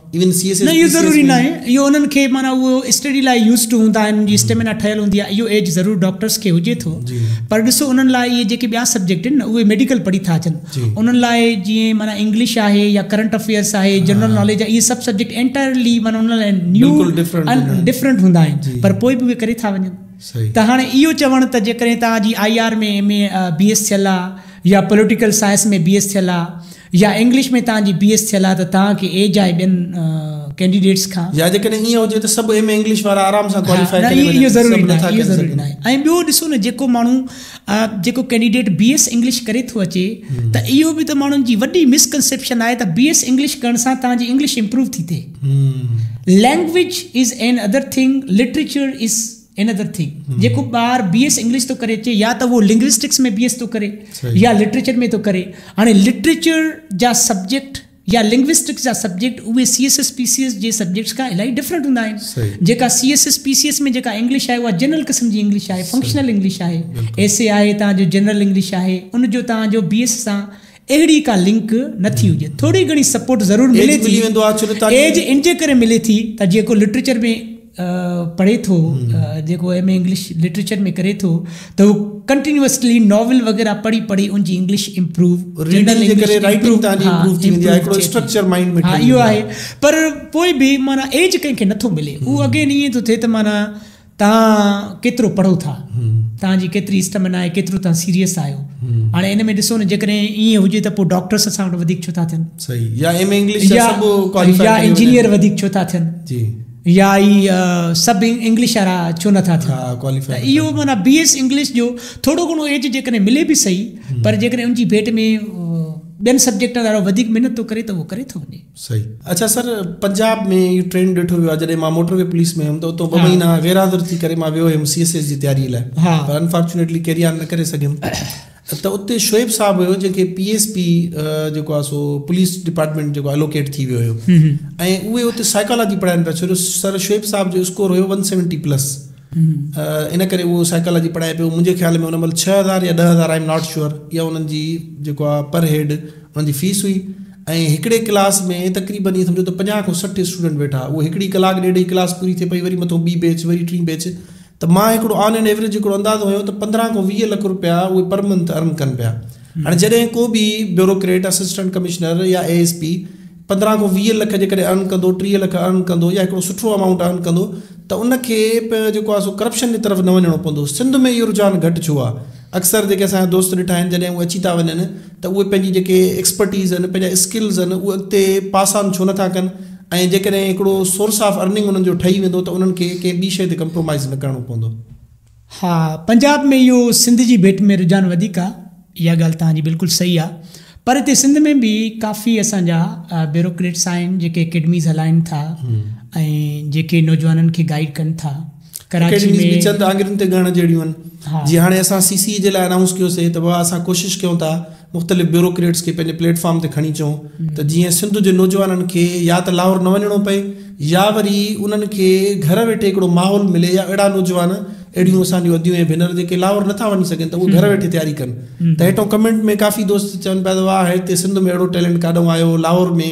इवन सी एस न इहो ज़रूरी न आहे इहो उन्हनि खे माना उहो स्टडी लाइ टू हूंदा आहिनि स्टेमिना ठहियलु हूंदी आहे इहो एज ज़रूरु डॉक्टर्स खे हुजे थो पर ॾिसो उन्हनि लाइ इहे जेके ॿिया सब्जेक्ट आहिनि न उहे मेडिकल पढ़ी था अचनि उन्हनि लाइ जीअं माना इंग्लिश आहे या करंट अफेयर्स आहे जनरल नॉलेज आहे इहे सभु सब्जेक्ट एंटायरली माना उन्हनि लाइ न्यू डिफरेंट हूंदा आहिनि पर पोइ बि उहे करे था वञनि त हाणे इहो चवण त जेकॾहिं तव्हांजी आई आर में बी एस थियल आहे या पोलिटिकल साइंस में बी एस थियल आहे या इंग्लिश में तव्हांजी बी एस थियल आहे त तव्हांखे एज आहे ॿियनि कैंडिडेट्स खां या जेकॾहिं ईअं हुजे त सभु एम इंग्लिश वारा आराम सां क्वालीफाई इहो ज़रूरी न इहो ज़रूरी न आहे ऐं ॿियो ॾिसो न जेको माण्हू जेको कैंडिडेट बी एस इंग्लिश करे थो अचे त हम्म। इहो बि त माण्हुनि जी वॾी मिसकंसेप्शन आहे त बी एस इंग्लिश करण सां तव्हांजी इंग्लिश इंप्रूव थी थिए language is an other thing literature is another thing ये खूब बार एस इंग्लिश तो करायचे या तो वो लिंग्विस्टिक्स में बीएस तो करे या लिटरेचर में तो करे आणि लिटरेचर जा सब्जेक्ट या लिंग्विस्टिक्स जा सब्जेक्ट उहे C S S P C S जे सब्जेक्ट्स खां इलाही डिफरेंट हूँ आहिनि C S S P C S में जेका इंग्लिश है वह जनरल क़िस्म जी इंग्लिश है फंक्शनल इंग्लिश है एसे आहे तव्हांजो जनरल इंग्लिश है उनको तुम बी एस सां अहिड़ी का लिंक नथी हुजे थोड़ी घणी सपोर्ट जरूर मिले एज इन करे मिले थी त जेको लिटरेचर में पढ़े थो हम्म। जेको एम ए इंग्लिश लिटरेचर में करे थो त हू कंटिन्यूअसली नॉवल वग़ैरह पढ़ी पढ़ी उनजी इंग्लिश इम्प्रूव हा इहो आहे पर पोइ बि माना एज कंहिंखे नथो मिले उहो हम्म। अगेन ईअं थो थिए त माना तव्हां केतिरो पढ़ो था हम्म। तव्हांजी केतिरी स्टमिना आहे केतिरो तव्हां सीरियस आहियो हाणे हिन में ॾिसो न जेकॾहिं ईअं हुजे त पोइ डॉक्टर्स असां वटि वधीक छो था थियनि या इंजीनियर वधीक छो था थियनि या ई सभु इंग्लिश वारा छो नथा थियनि त इहो माना बी एस इंग्लिश जो थोरो घणो एज जेकॾहिं मिले बि सही हम्म। पर जेकॾहिं उनजी भेट में ॿियनि सब्जेक्टनि वारो वधीक महिनत थो करे त उहो करे थो वञे सही अच्छा सर पंजाब में इहो ट्रेंड ॾिठो वियो आहे जॾहिं मां मोटरवे पुलिस में हुयुमि त उतां ॿ महीना गैरादर थी करे मां वियो हुयुमि सी एस एस जी तयारी लाइ पर अनफॉर्चुनेटली कैरी ऑन न करे सघियुमि त उते शुएब साहिबु हुयो जेके पी एस पी जेको आहे सो पुलिस डिपार्टमेंट जेको एलोकेट थी वियो हुयो ऐं उहे उते साइकोलॉजी पढ़ाइनि पिया छो जो सर शुएब साहिब जो स्कोर हुयो वन सेवनटी प्लस इन करे उहो साइकोलॉजी पढ़ाए पियो मुंहिंजे ख़्याल में हुन महिल छह हज़ार या ॾह हज़ार आई एम नॉट श्योर इहा उन्हनि जी जेको आहे पर हेड उन्हनि जी फीस हुई ऐं हिकिड़े क्लास में तक़रीबन ईअं सम्झो त पंजाह खां सठि स्टूडेंट वेठा उहे हिकिड़ी कलाकु ॾेढ जी पूरी थिए पई वरी मथां ॿी बैच वरी टीं बैच त मां हिकिड़ो ऑन एंड एवरेज हिकिड़ो अंदाज़ो हुयो त पंद्रहं खां वीह लख रुपया उहे पर मंथ अर्न कनि पिया हाणे जॾहिं को बि ब्यूरोक्रेट असिस्टेंट कमिशनर या ए एस पी पंद्रहं खां वीह लख जेकॾहिं अर्न कंदो टीह लख अर्न कंदो या हिकिड़ो सुठो अमाउंट अर्न कंदो त उनखे प जेको आहे सो करप्शन जी तरफ़ न वञिणो पवंदो सिंध में इहो रुझान घटि छो आहे अक्सर जेके असांजा दोस्त ॾिठा आहिनि जॾहिं उहे अची था वञनि त उहे पंहिंजी जेके एक्सपर्टीज़ आहिनि पंहिंजा स्किल्स आहिनि उहे अॻिते पास आन छो नथा कनि ऐं जेकॾहिं हिकिड़ो सोर्स ऑफ अर्निंग उन्हनि जो ठही वेंदो त उन्हनि खे कंहिं ॿी शइ ते कंप्रोमाइज़ न करिणो पवंदो हा पंजाब में इहो सिंध जी भेट में रुझान वधीक आहे इहा ॻाल्हि तव्हांजी बिल्कुलु सही आहे पर हिते सिंध में बि काफ़ी असांजा ब्यूरोक्रेट्स आहिनि जेके अकेडमीज़ हलाइनि था ऐं जेके नौजवाननि खे गाइड कनि था कराची में असां सी e जे लाइ अनाउंस कयोसीं त बाबा असां कोशिशि कयूं था मुख़्तलिफ़ ब्यूरोक्रेट्स खे पंहिंजे प्लेटफॉर्म ते खणी अचूं त जीअं सिंध जे नौजवाननि खे या त लाहौर न वञिणो पए या वरी उन्हनि खे घर वेठे हिकिड़ो माहौल मिले या अहिड़ा नौजवान अहिड़ियूं असांजी वधियूं ऐं भेनर जेके लाहौर नथा वञी सघनि त उहे घर वेठे तयारी कनि त हेठो कमेंट में काफ़ी दोस्त चवनि पिया त वाह हिते लाहौर में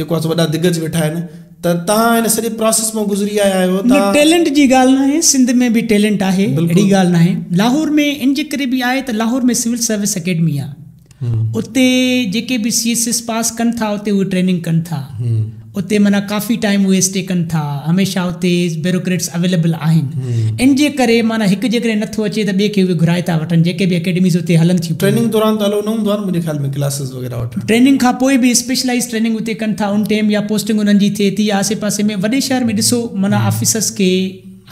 जेको आहे वॾा दिग्गज वेठा आहिनि त अकेडमी आहे हम्म। उते जेके बि सीएसएस पास कनि था उते उहे ट्रेनिंग कनि था हम्म। उते माना काफ़ी टाइम उहे स्टे कनि था हमेशह उते ब्यूरोक्रेट्स अवेलेबल आहिनि हम्म। इन जे करे माना हिकु जे करे नथो अचे त ॿिए खे उहे घुराए था वठनि जेके बि अकेडमीज़ उते हलनि थियूं ट्रेनिंग दौरान त हलो न हूंदो आहे मुंहिंजे ख़्याल में क्लासेस वग़ैरह वठनि ट्रेनिंग खां पोइ बि स्पेशलाइज़ ट्रेनिंग उते कनि था उन टाइम या पोस्टिंग उन्हनि जी थिए थी आसे पासे में वॾे शहर में ॾिसो माना ऑफिसर्स खे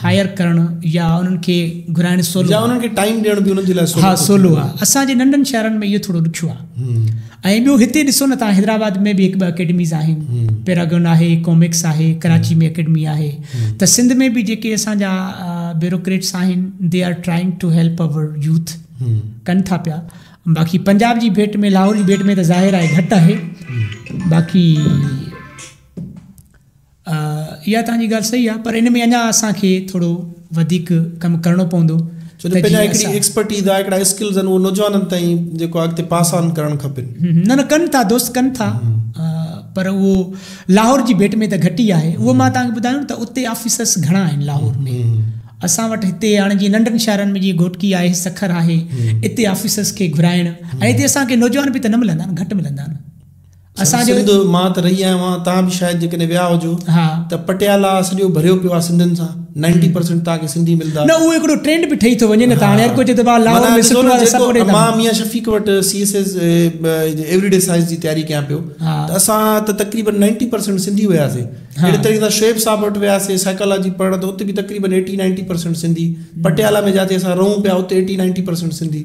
हायर करणु या उन्हनि खे घुराइण सवलो या उन्हनि खे टाइम ॾियण बि उन्हनि जे लाइ हा सवलो आहे असांजे नंढनि शहरनि में इहो थोरो ॾुखियो आहे हम्म। ऐं ॿियो हिते ॾिसो न तव्हां हैदराबाद में बि हिकु ॿ अकेडमीज़ आहिनि हम्म। पैरागन आहे कॉमिक्स आहे कराची में अकेडमी आहे हम्म। त सिंध में बि जेके असांजा ब्यूरोक्रेट्स आहिनि they are trying to help our youth कनि था पिया बाक़ी पंजाब जी भेट में लाहौर जी भेट में त ज़ाहिर आहे घटि आहे बाक़ी इहा तव्हांजी ॻाल्हि सही आहे पर इन में अञा असांखे थोरो वधीक कमु करिणो पवंदो न न कनि था दोस्त कनि था पर उहो लाहौर जी भेट में त घटि ई आहे उहो मां तव्हांखे ॿुधायो त उते ऑफिसर्स घणा आहिनि लाहौर में असां वटि हिते हाणे जीअं नंढनि शहरनि में जीअं घोटकी आहे सखर आहे हिते ऑफिसर्स खे घुराइण ऐं हिते असांखे नौजवान बि त न मिलंदा आहिनि घटि मिलंदा आहिनि मां त रही आहियां तव्हां बि शायदि जेकॾहिं विया हुजो त पटियाला सॼो भरियो पियो आहे सिंधियुनि सां नाइंटी सिंधी हुयासीं साहिब वटि पटियाला में रहूं पिया परसेंट सिंधी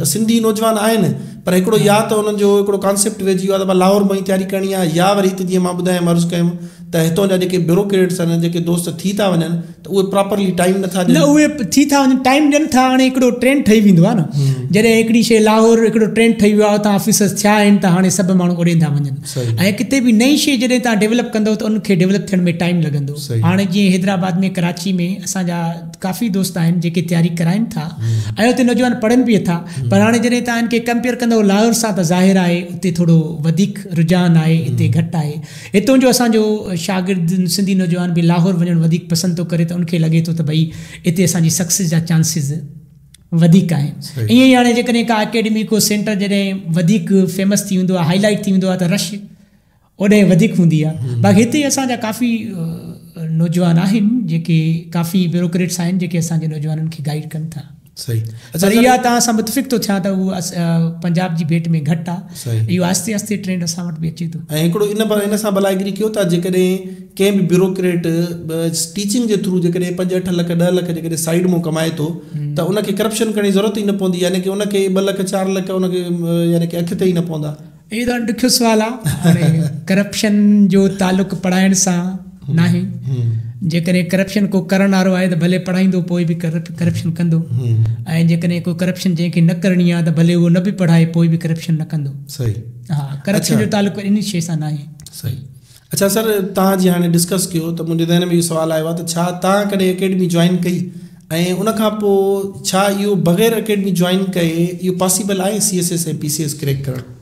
त सिंधी नौजवान आहिनि पर हिकिड़ो या त हुननि जो कॉन्सेप्ट वेझी वियो आहे त लाहौर तयारी करिणी आहे या वरी मां ॿुधायां मर्ज़ु कयूं त हितां जा जेके जेके ब्यूरोक्रेट्स आहिनि दोस्त थी था वञनि त उहे उहे टाइम नथा ॾियनि थी था वञनि टाइम ॾियनि था हाणे हिकिड़ो ट्रेंड ठही वेंदो आहे न जॾहिं हिकिड़ी शइ लाहौर हिकिड़ो ट्रेंड ठही वियो आहे हुतां ऑफिसर्स थिया आहिनि त हाणे सभु माण्हू ओॾे था वञनि ऐं किथे बि नई शइ जॾहिं तव्हां डेवलप कंदव त उनखे डेवलप थियण में टाइम लॻंदो हाणे जीअं हैदराबाद में कराची में असांजा काफ़ी दोस्त आहिनि जेके तयारी कराइनि था ऐं हुते नौजवान पढ़नि बि था पर हाणे जॾहिं तव्हां हिनखे कंपेयर कंदव लाहौर सां त ज़ाहिर आहे उते थोरो वधीक रुझान आहे हिते घटि आहे हितां जो असांजो शागिर्द सिंधी नौजवान बि लाहौर वञणु वधीक पसंदि थो करे त उनखे लॻे थो त भई हिते असांजी सक्सेस जा चांसिस वधीक आहिनि ईअं ई हाणे जेकॾहिं का अकेडमी को सेंटर जॾहिं वधीक फेमस थी वेंदो आहे हाईलाइट थी वेंदो आहे त रश ओॾे वधीक हूंदी आहे बाक़ी हिते असांजा काफ़ी नौजवान आहिनि जेके काफ़ी ब्यूरोक्रेट्स आहिनि जेके असांजे नौजवाननि खे गाइड कनि था इन सां भला कंहिं बि ब्यूरोक्रेट टीचिंग जे थ्रू जेकॾहिं कमाए थो त उनखे करप्शन करण जी ज़रूरत ई न पवंदी यानी अखि ताईं पवंदा ॾुखियो सुवाल आहे न जेकॾहिं करप्शन को करण वारो आहे त भले पढ़ाईंदो पोइ बि करप्शन कंदो ऐं जेकॾहिं को करप्शन जंहिंखे न करणी आहे त भले उहो न बि पढ़ाए पोइ बि करप्शन न कंदो सही हा करप्शन जो तालुक इन शइ सां न सही अच्छा सर तव्हां जीअं हाणे डिस्कस कयो त मुंहिंजे ध्यान में इहो सवालु आयो आहे त छा तव्हां कॾहिं अकेडमी जॉइन कई ऐं उन पोइ छा इहो बग़ैर अकेडमी जॉइन कई इहो पॉसिबल आहे सी एस एस ऐं पी सी एस क्रेक करणु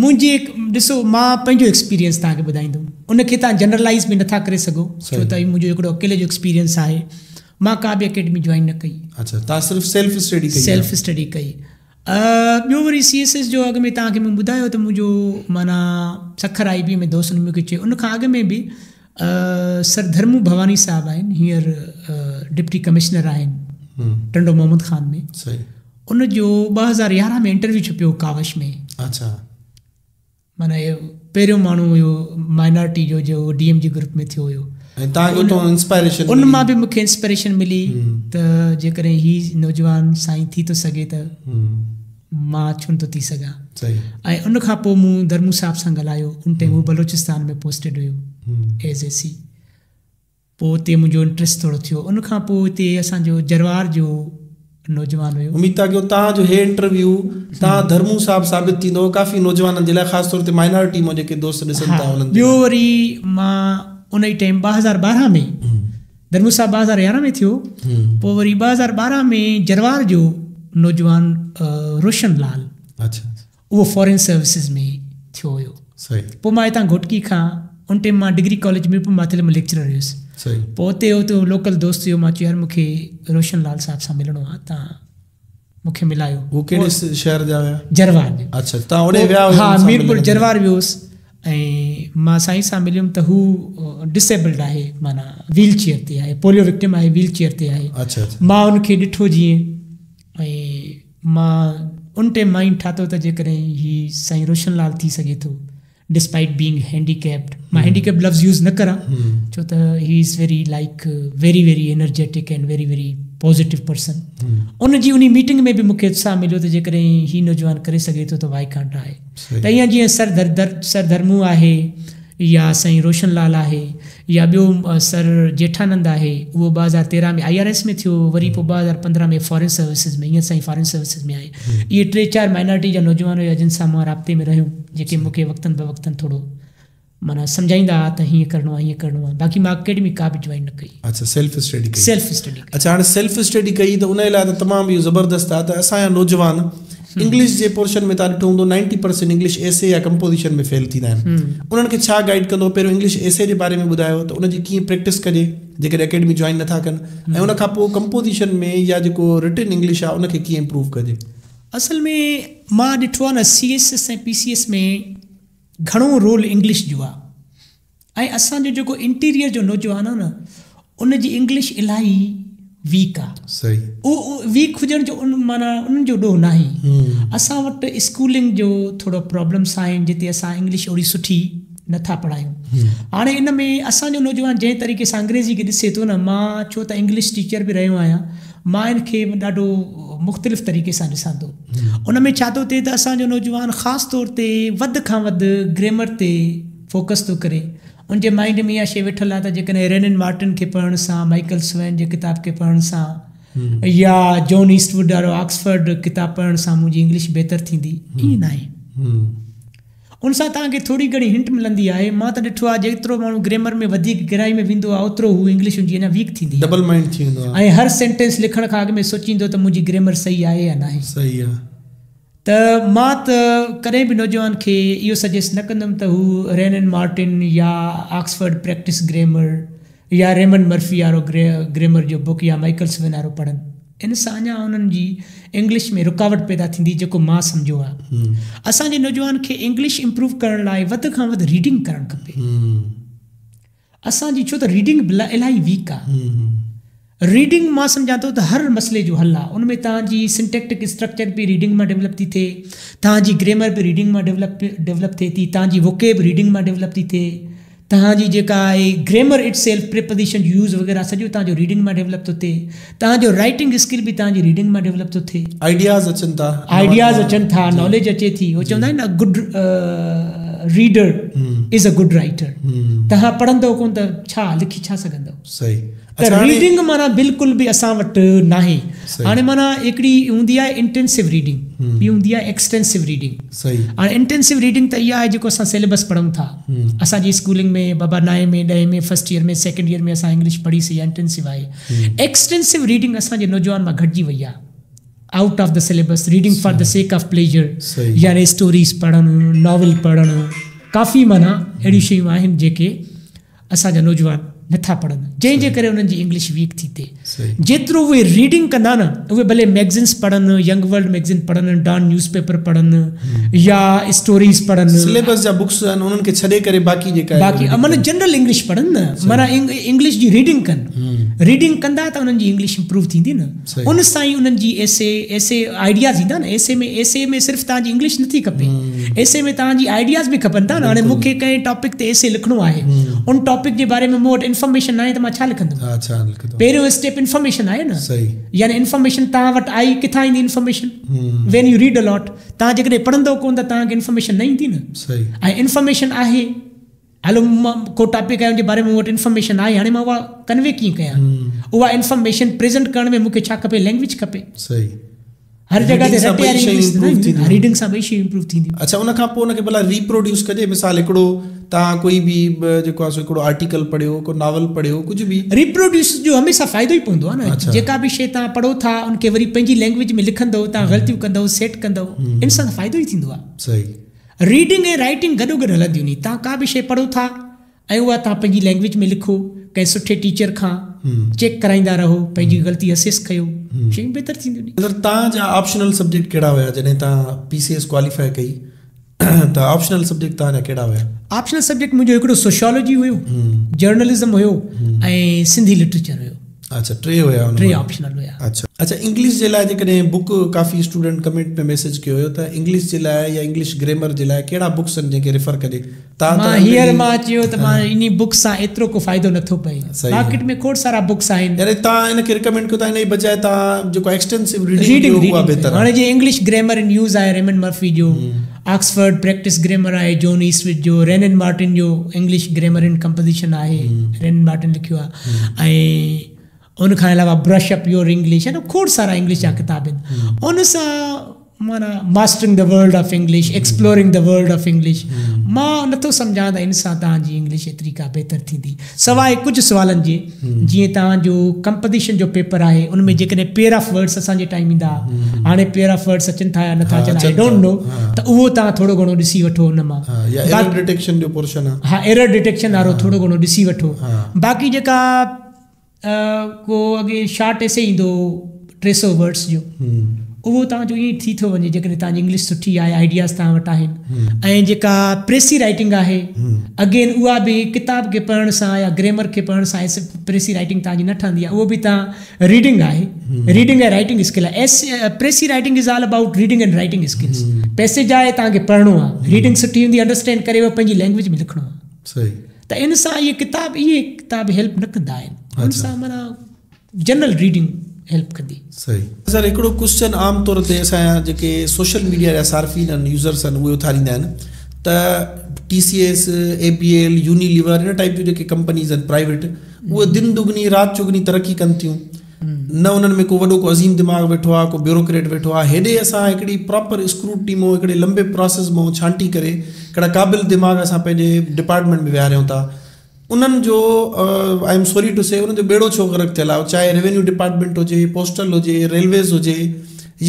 मुंहिंजी ॾिसो मां पंहिंजो एक्सपीरियंस तव्हांखे ॿुधाईंदुमि उनखे तव्हां जनरलाइज़ बि नथा करे सघो छो त एक्सपीरियंस आहे मां का बि अकेडमी जॉइन न कई अच्छा सिर्फ़ सेल्फ स्टडी कई सेल्फ स्टडी कई वरी सी एस एस जो अॻ में तव्हांखे ॿुधायो त मुंहिंजो माना सखर आई बी में दोस्त खे चयो उनखां अॻु में बि सर धर्मू भवानी साहब आहिनि हींअर डिप्टी कमिश्नर आहिनि टंडो मोहम्मद ख़ान में उनजो ॿ हज़ार यारहां में इंटरव्यू छपियो कावश में माना इहो पहिरियों माण्हू हुयो माइनॉरिटी जो जो डी एम जी ग्रुप में थियो हुयो उन मां बि मूंखे इंस्पिरेशन मिली त जेकॾहिं हीउ नौजवान साईं थी थो सघे त मां छो नथो थी सघां ऐं उन खां पोइ मूं धर्मू साहब सां ॻाल्हायो उन ते हू बलोचिस्तान में पोस्टेड हुयो एस ए सी पोइ उते मुंहिंजो इंट्रस्ट थोरो थियो उन खां पोइ हिते असांजो जरवार जो नौजवान उमीदा कयो तव्हांजो हे इंटरव्यू तव्हां धर्मू साहिब साबित काफ़ी नौजवाननि जे तौर माइनॉरिटी मुंहिंजे दोस्त ॾिसनि हाँ। वरी उन टाइम ॿ हज़ार ॿारहं में हम्म। धर्मू साहिब ॿ हज़ार यारहं में थियो हम्म। पोइ वरी ॿ हज़ार ॿारहं में जरवार जो नौजवान रोशन लाल अच्छा उहो फॉरेन सर्विसिस में थियो हुयो पोइ मां हितां घोटकी खां उन टाइम डिग्री कॉलेज में बि मां પોતે ઉ તો લોકલ દોસ્તો માચિયાર મુખે રોશનલાલ સાહેબ સા મિલણો તા મુખે મિલાયો વો કેડિસ શહેર જાવા જરવાડ અચ્છા તા ઓડે વયા હા મીરપુર જરવાડ વ્યુસ એ માસાઈ સા મિલ્યું ત હું ડિસેબલ આયે માના વિલચેર થી આયે પોલિયો વિકટમ આયે વિલચેર થી આયે અચ્છા મા ઉનકી ડિઠો જી એ મા ઉનટે માઈન થાતો તે કરે હી સઈ રોશનલાલ થી સકેતો डिस्पाइट बींग हैंडीकैप्ड मां हैंडीकैप लव्स यूज़ न करां छो त he is very like very very energetic and very very positive person उन जी उन मीटिंग में बि मूंखे उत्साह मिलियो त जेकॾहिं ही नौजवान करे सघे थो त वाई वाइकांटा आहे त ईअं जीअं सर दर दर सर धर्मू आहे या साईं रोशन लाल आहे या ॿियो सर जेठानंद आहे उहो ॿ हज़ार तेरहं में आई आर एस में थियो वरी पोइ ॿ हज़ार पंद्रहं में फॉरेन सर्विसिस में ईअं साईं फॉरेन सर्विसिस में आहे इहे टे चारि माइनॉरिटी जा नौजवान हुआ जिन सां मां राब्ते में रहियूं जेके मूंखे वक़्तनि ब वक़्तनि थोरो माना सम्झाईंदा हुआ त हीअं करिणो आहे हीअं करिणो आहे बाक़ी मां अकेडमी का बि जॉइन न कई अच्छा सेल्फ स्टडी कई सेल्फ स्टडी अच्छा हाणे सेल्फ स्टडी कई त उन लाइ त तमामु इहो ज़बरदस्त आहे त असांजा नौजवान इंग्लिश हम्म। जे पोर्शन में तव्हां ॾिठो हूंदो नाइंटी परसेंट इंग्लिश एसे या कंपोज़िशन में फेल थींदा आहिनि हम्म। उन्हनि खे छा गाइड कंदो पहिरियों इंग्लिश एसे जे बारे में ॿुधायो त उनजी कीअं प्रैक्टिस कजे जेकॾहिं अकेडमी जॉइन नथा कनि ऐं हम्म। उनखां पोइ कंपोज़िशन में या जेको रिटन इंग्लिश आहे उनखे कीअं इंप्रूव कजे असल में मां ॾिठो आहे न सी एस एस ऐं पी सी एस में घणो रोल इंग्लिश जो आहे ऐं असांजो जेको इंटीरियर जो नौजवान आहे न उन जी इंग्लिश इलाही वीक आहे उहो वीक हुजण जो उन माना उन्हनि जो ॾोह न आहे असां वटि स्कूलिंग जो थोरो प्रॉब्लम्स आहिनि जिते असां इंग्लिश ओड़ी सुठी नथा पढ़ायूं हाणे इन में असांजो नौजवान जंहिं तरीक़े सां अंग्रेज़ी खे ॾिसे थो न मां छो त इंग्लिश टीचर बि रहियो आहियां मांन खे ॾाढो मुख़्तलिफ़ तरीक़े सां ॾिसंदो उन में छा थो थिए त असांजो नौजवान ख़ासि तौर ते वधि वधि खां ग्रेमर ते फोकस थो करे उन जे माइंड में इहा शइ वेठल आहे त जेकॾहिं रेनिन मार्टिन खे पढ़ण सां माइकल स्वैन जे किताब खे पढ़ण सां या जॉन ईस्टवुड वारो ऑक्सफर्ड किताबु पढ़ण सां मुंहिंजी इंग्लिश बहितर थींदी ईअं न आहे उन सां तव्हांखे थोरी घणी हिंट मिलंदी आहे मां त ॾिठो आहे जेतिरो माण्हू ग्रेमर में वधीक ग्राई में वेंदो आहे ओतिरो हू इंग्लिश हूंदी अञा वीक थींदी डबल माइंड थी वेंदो आहे ऐं हर सेंटेंस लिखण खां अॻु में सोचींदो त मुंहिंजी ग्रेमर सही आहे या न आहे सही आहे त मां त कॾहिं बि नौजवान खे इहो सजेस्ट न कंदुमि त हू रेन रेनन मार्टिन या ऑक्सफर्ड प्रैक्टिस ग्रेमर या रेमन मर्फी वारो ग्रे ग्रेमर जो बुक या माइकल्स वेन वारो पढ़नि इन सां अञा उन्हनि जी इंग्लिश में रुकावट पैदा थींदी जेको मां सम्झो आहे असांजे नौजवान खे इंग्लिश इंप्रूव करण लाइ वधि खां वध रीडिंग करणु खपे असांजी छो त रीडिंग इलाही वीक आहे रीडिंग मां सम्झा थो त हर मसइले जो हल आहे उनमें तव्हांजी सिंटेक्टिक स्ट्रक्चर बि रीडिंग मां डेवलप थी थिए तव्हांजी ग्रेमर बि रीडिंग मां डेवलप डेवलप थिए थी तव्हांजी वोके रीडिंग मां डेवलप थी थिए तहजी जेका आहे grammar itself preposition use वग़ैरह सॼो तव्हांजो रीडिंग में डेवलप तो थे तव्हांजो राइटिंग स्किल भी तव्हांजी रीडिंग में डेवलप तो थे आइडियाज़ अचन था आइडियाज़ अचन था नॉलेज अचे थी वो चवंदा आहिनि न good reader is a good writer writer तव्हां पढ़ंदव कोन त छा लिखी छा सघंदव सही त रीडिंग माना बिल्कुलु बि असां वटि नाहे हाणे माना हिकिड़ी हूंदी आहे इंटेंसिव रीडिंग ॿी हूंदी आहे एक्सटेंसिव रीडिंग हाणे इंटेंसिव रीडिंग त इहा आहे जेको असां सिलेबस पढ़ूं था असांजी स्कूलिंग में बाबा नाएं में ॾहें में फस्ट ईयर में सेकेंड ईयर में असां इंग्लिश पढ़ीसीं इंटेंसिव आहे एक्सटेंसिव रीडिंग असांजे नौजवान मां घटिजी वई आहे out of the syllabus reading for the sake of pleasure यानि स्टोरीस पढ़णु नॉवल पढ़णु काफ़ी माना अहिड़ियूं शयूं आहिनि जेके असांजा नौजवान नथा पढ़नि जंहिंजे करे उन्हनि जी इंग्लिश वीक थी थिए जेतिरो उहे रीडिंग कंदा न उहे भले मैगज़ीन्स पढ़नि यंग वर्ल्ड मैगज़ीन पढ़नि डॉन न्यूज़पेपर पढ़नि या स्टोरीज़ पढ़नि सिलेबस जा बुक्स आहिनि उन्हनि खे छॾे करे बाक़ी जेका बाक़ी माना जनरल इंग्लिश पढ़नि न माना इंग्लिश जी रीडिंग कनि रीडिंग कंदा त उन्हनि जी इंग्लिश इंप्रूव थींदी न उन सां ई उन्हनि जी एसे एसे आइडियाज़ ईंदा न एसे में एसे में सिर्फ़ु तव्हांजी इंग्लिश नथी खपे एसे हम्म। में तव्हांजी आइडियाज़ बि खपनि था न हाणे मूंखे कंहिं टॉपिक ते एसे लिखणो आहे हम्म। उन टॉपिक जे बारे में मूं वटि इन्फॉर्मेशन न आहे त मां छा लिखंदुमि पहिरियों स्टेप इन्फॉर्मेशन आहे न यानी इन्फॉर्मेशन तव्हां वटि आई किथां ईंदी information when you read a lot तव्हां जेकॾहिं पढ़ंदो कोन त तव्हांखे इन्फॉर्मेशन न ईंदी न ऐं इन्फॉर्मेशन आहे हलो मां को टॉपिक आहे हुनजे बारे में मूं वटि इन्फॉर्मेशन आहे हाणे मां उहा कन्वे कीअं कयां हम्म। उहा इन्फॉर्मेशन प्रेज़ेंट करण में मूंखे छा खपे लैंग्वेज खपे हर जॻह ते रीडिंग सां ॿई शयूं इंप्रूव थींदी अच्छा उनखां पोइ उनखे भला रिप्रोड्यूस कजे मिसाल हिकिड़ो तव्हां कोई बि जेको आहे आर्टिकल पढ़ियो को नावल पढ़ियो कुझु बि रिप्रोड्यूस जो हमेशह फ़ाइदो ई पवंदो आहे अच्छा। जेका बि शइ तव्हां पढ़ो था उनके वरी पंहिंजी लैंग्वेज में लिखंदव तव्हां हम्म। ग़लतियूं कंदव सेट कंदव हम्म। इन सां फ़ाइदो ई सही रीडिंग ऐं राइटिंग गॾो गॾु हलंदियूं नी तव्हां का बि शइ पढ़ो था ऐं उहा तव्हां पंहिंजी लैंग्वेज में लिखो कंहिं सुठे टीचर खां चेक हम्म। कराईंदा रहो पंहिंजी ग़लती असेस कयो शयूं बहितर थींदियूं तव्हांजा ऑप्शनल सब्जेक्ट कहिड़ा हुया जॾहिं तव्हां पी सी कई त ऑप्शनल सब्जेक्ट तव्हांजा कहिड़ा हुया ऑप्शनल सब्जेक्ट मुंहिंजो हिकिड़ो सोशोलॉजी हुयो जर्नलिज़म हुयो ऐं सिंधी लिटरेचर हुयो अच्छा ट्रे होया ट्रे ऑप्शनल होया अच्छा अच्छा इंग्लिश जे लाइ जेकॾहिं बुक काफ़ी स्टूडेंट कमेंट में मैसेज कयो हुयो त इंग्लिश जे लाइ या इंग्लिश ग्रेमर जे लाइ कहिड़ा बुक्स आहिनि जंहिंखे रेफर करे तव्हां हींअर मां चयो त मां इन बुक्स सां एतिरो को फ़ाइदो नथो पए मार्केट में खोड़ सारा बुक्स आहिनि यानी तव्हां हिनखे रिकमेंड कयो था हिन जी बजाए तव्हां जेको एक्सटेंसिव रीडिंग हाणे जे इंग्लिश ग्रेमर इन यूज़ आहे रेमन मर्फी जो ऑक्सफर्ड प्रैक्टिस ग्रेमर आहे जॉन ईस्विट जो रेनन हम्म। मार्टिन जो इंग्लिश ग्रेमर इन कंपोज़िशन आहे रेनन मार्टिन लिखियो आहे ऐं उनखां अलावा ब्रश अप योर इंग्लिश है ना खोड़ सारा इंग्लिश जा किताब आहिनि उन माना mastering the world of English exploring the world of English मां नथो सम्झां त इन सां तव्हांजी इंग्लिश एतिरी का बहितर थींदी सवाइ कुझु सुवालनि जे जीअं तव्हांजो कंपटीशन जो पेपर आहे उनमें जेकॾहिं पेयर ऑफ वर्ड्स असांजे टाइम ईंदा हाणे पेयर ऑफ वर्ड्स अचनि था या नथा अचनि डोंट नो त उहो तव्हां थोरो घणो ॾिसी वठो हुन मां हा एरर डिटेक्शन वारो थोरो घणो ॾिसी वठो बाक़ी जेका को अॻे छा टेसे ईंदो टे सौ वर्ड्स जो हम्म। उहो तव्हांजो ईअं थी थो वञे जेकॾहिं तव्हांजी इंग्लिश सुठी आहे आइडियाज़ तव्हां वटि आहिनि हम्म। ऐं जेका प्रेसी राइटिंग आहे हम्म। अगेन उहा बि किताब खे पढ़ण सां या ग्रेमर खे पढ़ण सां प्रेसी राइटिंग तव्हांजी न ठहंदी आहे उहो बि तव्हां रीडिंग आहे रीडिंग ऐं राइटिंग स्किल आहे as precis writing is all about reading and writing skills passage आहे तव्हांखे पढ़णो आहे रीडिंग सुठी हूंदी अंडरस्टैंड करे उहो पंहिंजी लैंग्वेज में लिखणो आहे सही सार्फिन उहे उथारींदा आहिनि त T C S Apple Unilever हिन टाइप जूं जेके कंपनीज़ आहिनि दिन दुगनी राति चुगनी तरक़ी कनि थियूं न उन्हनि में को वॾो को अज़ीम दिमाग़ वेठो आहे को ब्यूरोक्रेट वेठो आहे हेॾे असां छांटी करे कहिड़ा क़ाबिल दिमाग़ असां पंहिंजे डिपार्टमेंट में विहारियूं था उन्हनि जो आई एम सॉरी टू से उन्हनि जो ॿेड़ो छो ग़रक थियल चाहे रेवेन्यू डिपार्टमेंट हुजे पोस्टल हुजे रेलवेज़ हुजे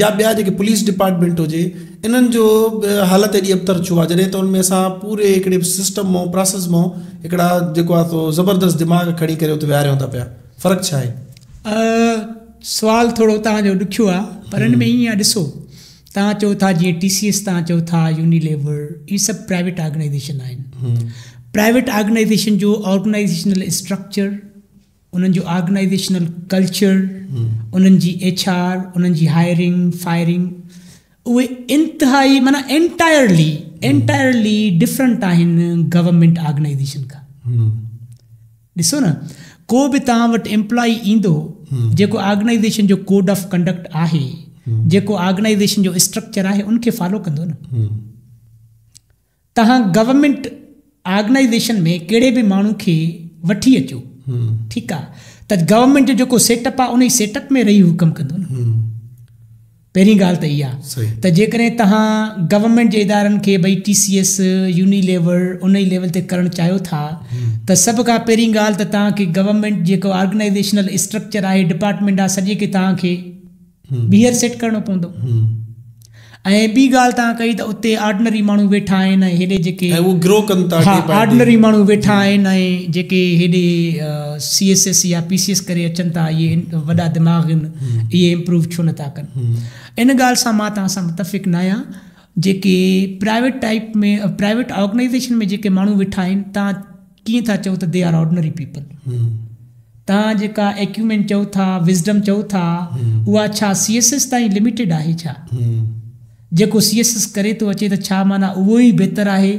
या ॿिया जेके पुलिस डिपार्टमेंट हुजे इन जो हालति एॾी अबतर छो आहे जॾहिं उनमें असां पूरे हिकिड़े सिस्टम मां प्रोसेस मो हिकिड़ा जेको आहे ज़बरदस्त दिमाग़ खड़ी करे उते विहारियूं था पिया फ़र्क़ु छा आहे सुवालु थोरो तव्हांजो ॾुखियो पर हिन में हम्म। ईअं था टी सी एस ਜੀਟੀਸੀਐਸ ਤਾਂ था यूनिलीवर ये सब प्राइवेट ऑर्गेनाइजेशन आहिनि प्राइवेट ऑर्गेनाइजेशन जो ऑर्गेनाइजेशनल स्ट्रक्चर उन्हनि जो ऑर्गेनाइजेशनल कल्चर उन्हनि जी एच आर उन्हनि जी हायरिंग फायरिंग उहे इंतिहाई माना एंटायरली एंटायरली डिफरेंट आहिनि गवर्नमेंट ऑर्गेनाइजेशन खां ॾिसो न को बि तव्हां वटि एम्प्लॉई ईंदो हम्म। जेको ऑर्गेनाइजेशन जो कोड ऑफ कंडक्ट आहे जेको ऑर्गनाइजेशन जो स्ट्रक्चर आहे उनखे फॉलो कंदो न तव्हां गवर्नमेंट ऑर्गनाइज़ेशन में कहिड़े बि माण्हू खे वठी अचो ठीकु आहे त गवर्नमेंट जो जेको सेटअप आहे उन ई सेटअप में रही हू कमु कंदो न पहिरीं ॻाल्हि त इहा त जेकॾहिं तव्हां गवर्नमेंट जे इदारनि खे भई T C S uni level उन ई लेवल ते करणु चाहियो था त सभ खां पहिरीं ॻाल्हि त तव्हांखे गवर्नमेंट जेको ऑर्गनाइजेशनल स्ट्रक्चर आहे डिपार्टमेंट आहे सॼे खे तव्हांखे बीहर सेट करणो पवंदो ऐं ॿी ॻाल्हि तव्हां कई त उते ऑर्डनरी माण्हू वेठा आहिनि ऐं वेठा आहिनि ऐं जेके हेॾे सी एस एस या पीसीएस करे अचनि था इहे वॾा दिमाग़ आहिनि इहे इम्प्रूव छो नथा कनि इन ॻाल्हि सां मां तव्हां सां मुतफ़िक़ न आहियां जेके प्राइवेट टाइप में प्राइवेट ऑर्गनाइज़ेशन में जेके माण्हू वेठा आहिनि तव्हां कीअं था चओ त दे आर ऑर्डनरी पीपल तव्हां जेका एक्यूमेंट चओ था विज़डम चओ था उहा छा सी एस एस ताईं लिमिटेड आहे छा जेको सी एस एस करे थो अचे त छा माना उहो ई बहितरु आहे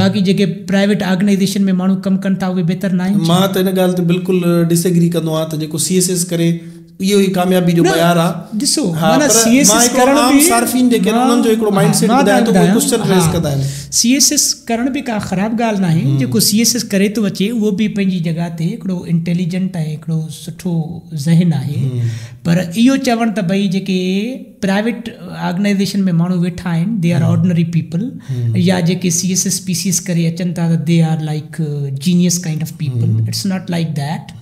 बाक़ी जेके प्राइवेट ऑर्गेनाइज़ेशन में माण्हू कमु कनि था उहे न आहिनि मां त हिन ॻाल्हि ते बिल्कुलु डिसएग्री कंदो आहियां त जेको सी एस एस करे इहो ई कामयाबी जो बयार हाँ, हाँ, हाँ, तो हम्म। तो आहे ॾिसो माना सी एस एस करण बि सार्फिन जेके उन्हनि जो हिकिड़ो माइंड सेट ॿुधाए थो क्वेश्चन रेज़ कंदा आहिनि सी एस एस करण बि का ख़राबु ॻाल्हि न जेको सी एस एस करे थो अचे उहो बि पंहिंजी जॻह ते हिकिड़ो इंटेलिजेंट ऐं हिकिड़ो सुठो ज़हन आहे हम्म। पर इहो चवणु त भई जेके प्राइवेट ऑर्गेनाइज़ेशन में माण्हू वेठा आहिनि दे आर ऑर्डनरी पीपल या जेके C S S P C S करे अचनि था त they are like genius kind of people it's not like that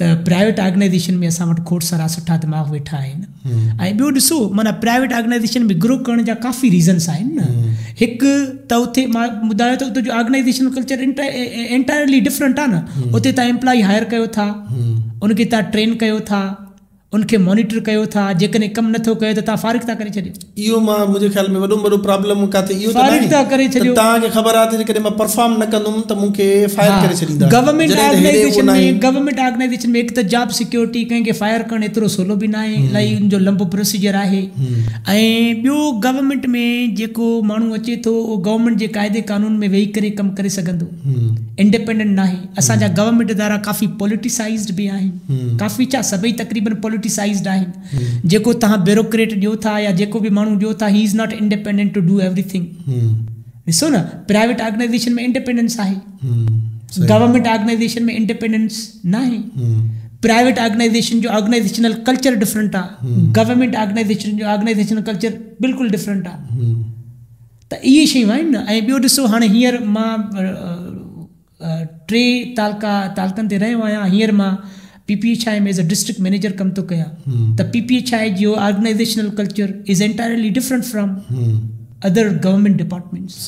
त प्राइवेट आर्गनाइज़ेशन में असां वटि खोड़ सारा सुठा दिमाग़ वेठा आहिनि ऐं ॿियो ॾिसो माना प्राइवेट आर्गनाइज़ेशन में ग्रो करण जा काफ़ी रीज़न्स आहिनि न हिकु त उते मां ॿुधायो त उते जो आर्गनाइजेशन कल्चर एंटायरली डिफरेंट आहे न उते तव्हां इम्प्लॉई हायर कयो था उनखे तव्हां ट्रेन कयो था उनके मॉनिटर कयो था जेकॾहिं कमु नथो कयो त तव्हां फ़ारिग था करे छॾियो इहो मां मुंहिंजे ख़्याल में वॾो वॾो प्रॉब्लम किथे इहो फ़ारिग था करे छॾियो तव्हांखे ख़बर आहे त जेकॾहिं मां परफॉर्म न कंदुमि त मूंखे फायर करे छॾींदा गवर्नमेंट ऑर्गनाइजेशन में गवर्नमेंट ऑर्गनाइजेशन में हिकु त जॉब सिक्योरिटी कंहिंखे फायर करणु एतिरो सहुलो बि हम्म। न आहे इलाही हुनजो लंबो प्रोसीजर आहे ऐं ॿियो गवर्नमेंट में जेको माण्हू अचे तो गवर्नमेंट जे कायदे कानून में वेही करे कमु करे सघंदो इंडिपेंडेंट न आहे असांजा गवर्नमेंट हम्म। इदारा काफ़ी पॉलिटिसाइज़्ड बि आहिनि हम्म। काफ़ी छा सभई तक़रीबन क्रिटिसाइज्ड आहिनि जेको तव्हां ब्यूरोक्रेट ॾियो था या जेको बि माण्हू ॾियो था he is not independent to do everything ॾिसो न प्राइवेट ऑर्गेनाइज़ेशन में इंडिपेंडेंस आहे गवर्नमेंट ऑर्गेनाइज़ेशन में इंडिपेंडेंस न आहे प्राइवेट ऑर्गेनाइजेशन जो ऑर्गेनाइजेशनल कल्चर डिफरेंट आहे गवर्नमेंट ऑर्गेनाइजेशन जो ऑर्गेनाइजेशनल कल्चर बिल्कुलु डिफरेंट आहे त इहे शयूं आहिनि न ऐं ॿियो ॾिसो हाणे हींअर मां टे तालका तालकनि ते रहियो आहियां हींअर मां पी पी एच आई में एज़ अ डिस्ट्रिक्ट मैनेजर कमु थो कयां त पी पी एच आई जो organisational culture is entirely different from other government departments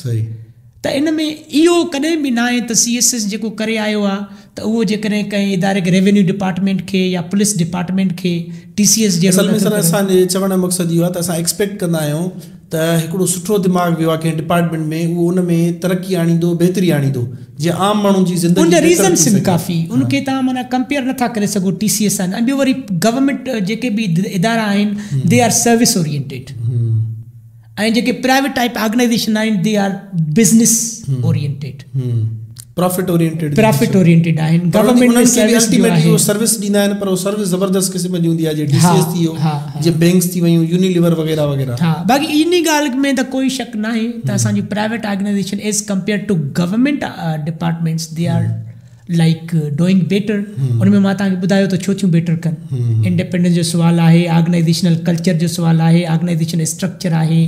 त इन में इहो कॾहिं बि न आहे त सी एस एस जेको करे आयो आहे त उहो जेकॾहिं कंहिं इदारे खे रेवेन्यू डिपार्टमेंट खे या पुलिस डिपार्टमेंट खे टी सी एस जे चवण जो मक़सदु इहो आहे त असां एक्सपेक्ट कंदा आहियूं त हिकिड़ो सुठो दिमाग़ वियो आहे डिपार्टमेंट में वो उन तरक्की तरक़ी बेहतरी बहितरी आणींदो आम माण्हू जी ज़िंदगी रीज़न्स बि काफ़ी उनके तव्हां माना कंपेयर नथा करे सघो टी सी एस सां ऐं वरी गवर्नमेंट जेके बि इदारा they are service oriented private type organisation they are business oriented profit oriented profit oriented आहिनि गवर्नमेंट ने सर्विस अल्टीमेटली सर्विस ॾींदा आहिनि पर उहो सर्विस ज़बरदस्त क़िस्म जी हूंदी आहे जीअं टीसीएस थी वियो जीअं बैंक्स थी वियूं यूनिलिवर वग़ैरह वग़ैरह हा बाक़ी इन ॻाल्हि में त तो कोई शक न आहे त असांजी private organization as compare to government departments they are like doing better हुन में मां तव्हांखे ॿुधायो त छो थियूं बेटर कनि इंडिपेंडेंस जो सुवालु आहे ऑर्गनाइज़ेशनल कल्चर जो सुवालु आहे ऑर्गनाइज़ेशन स्ट्रक्चर आहे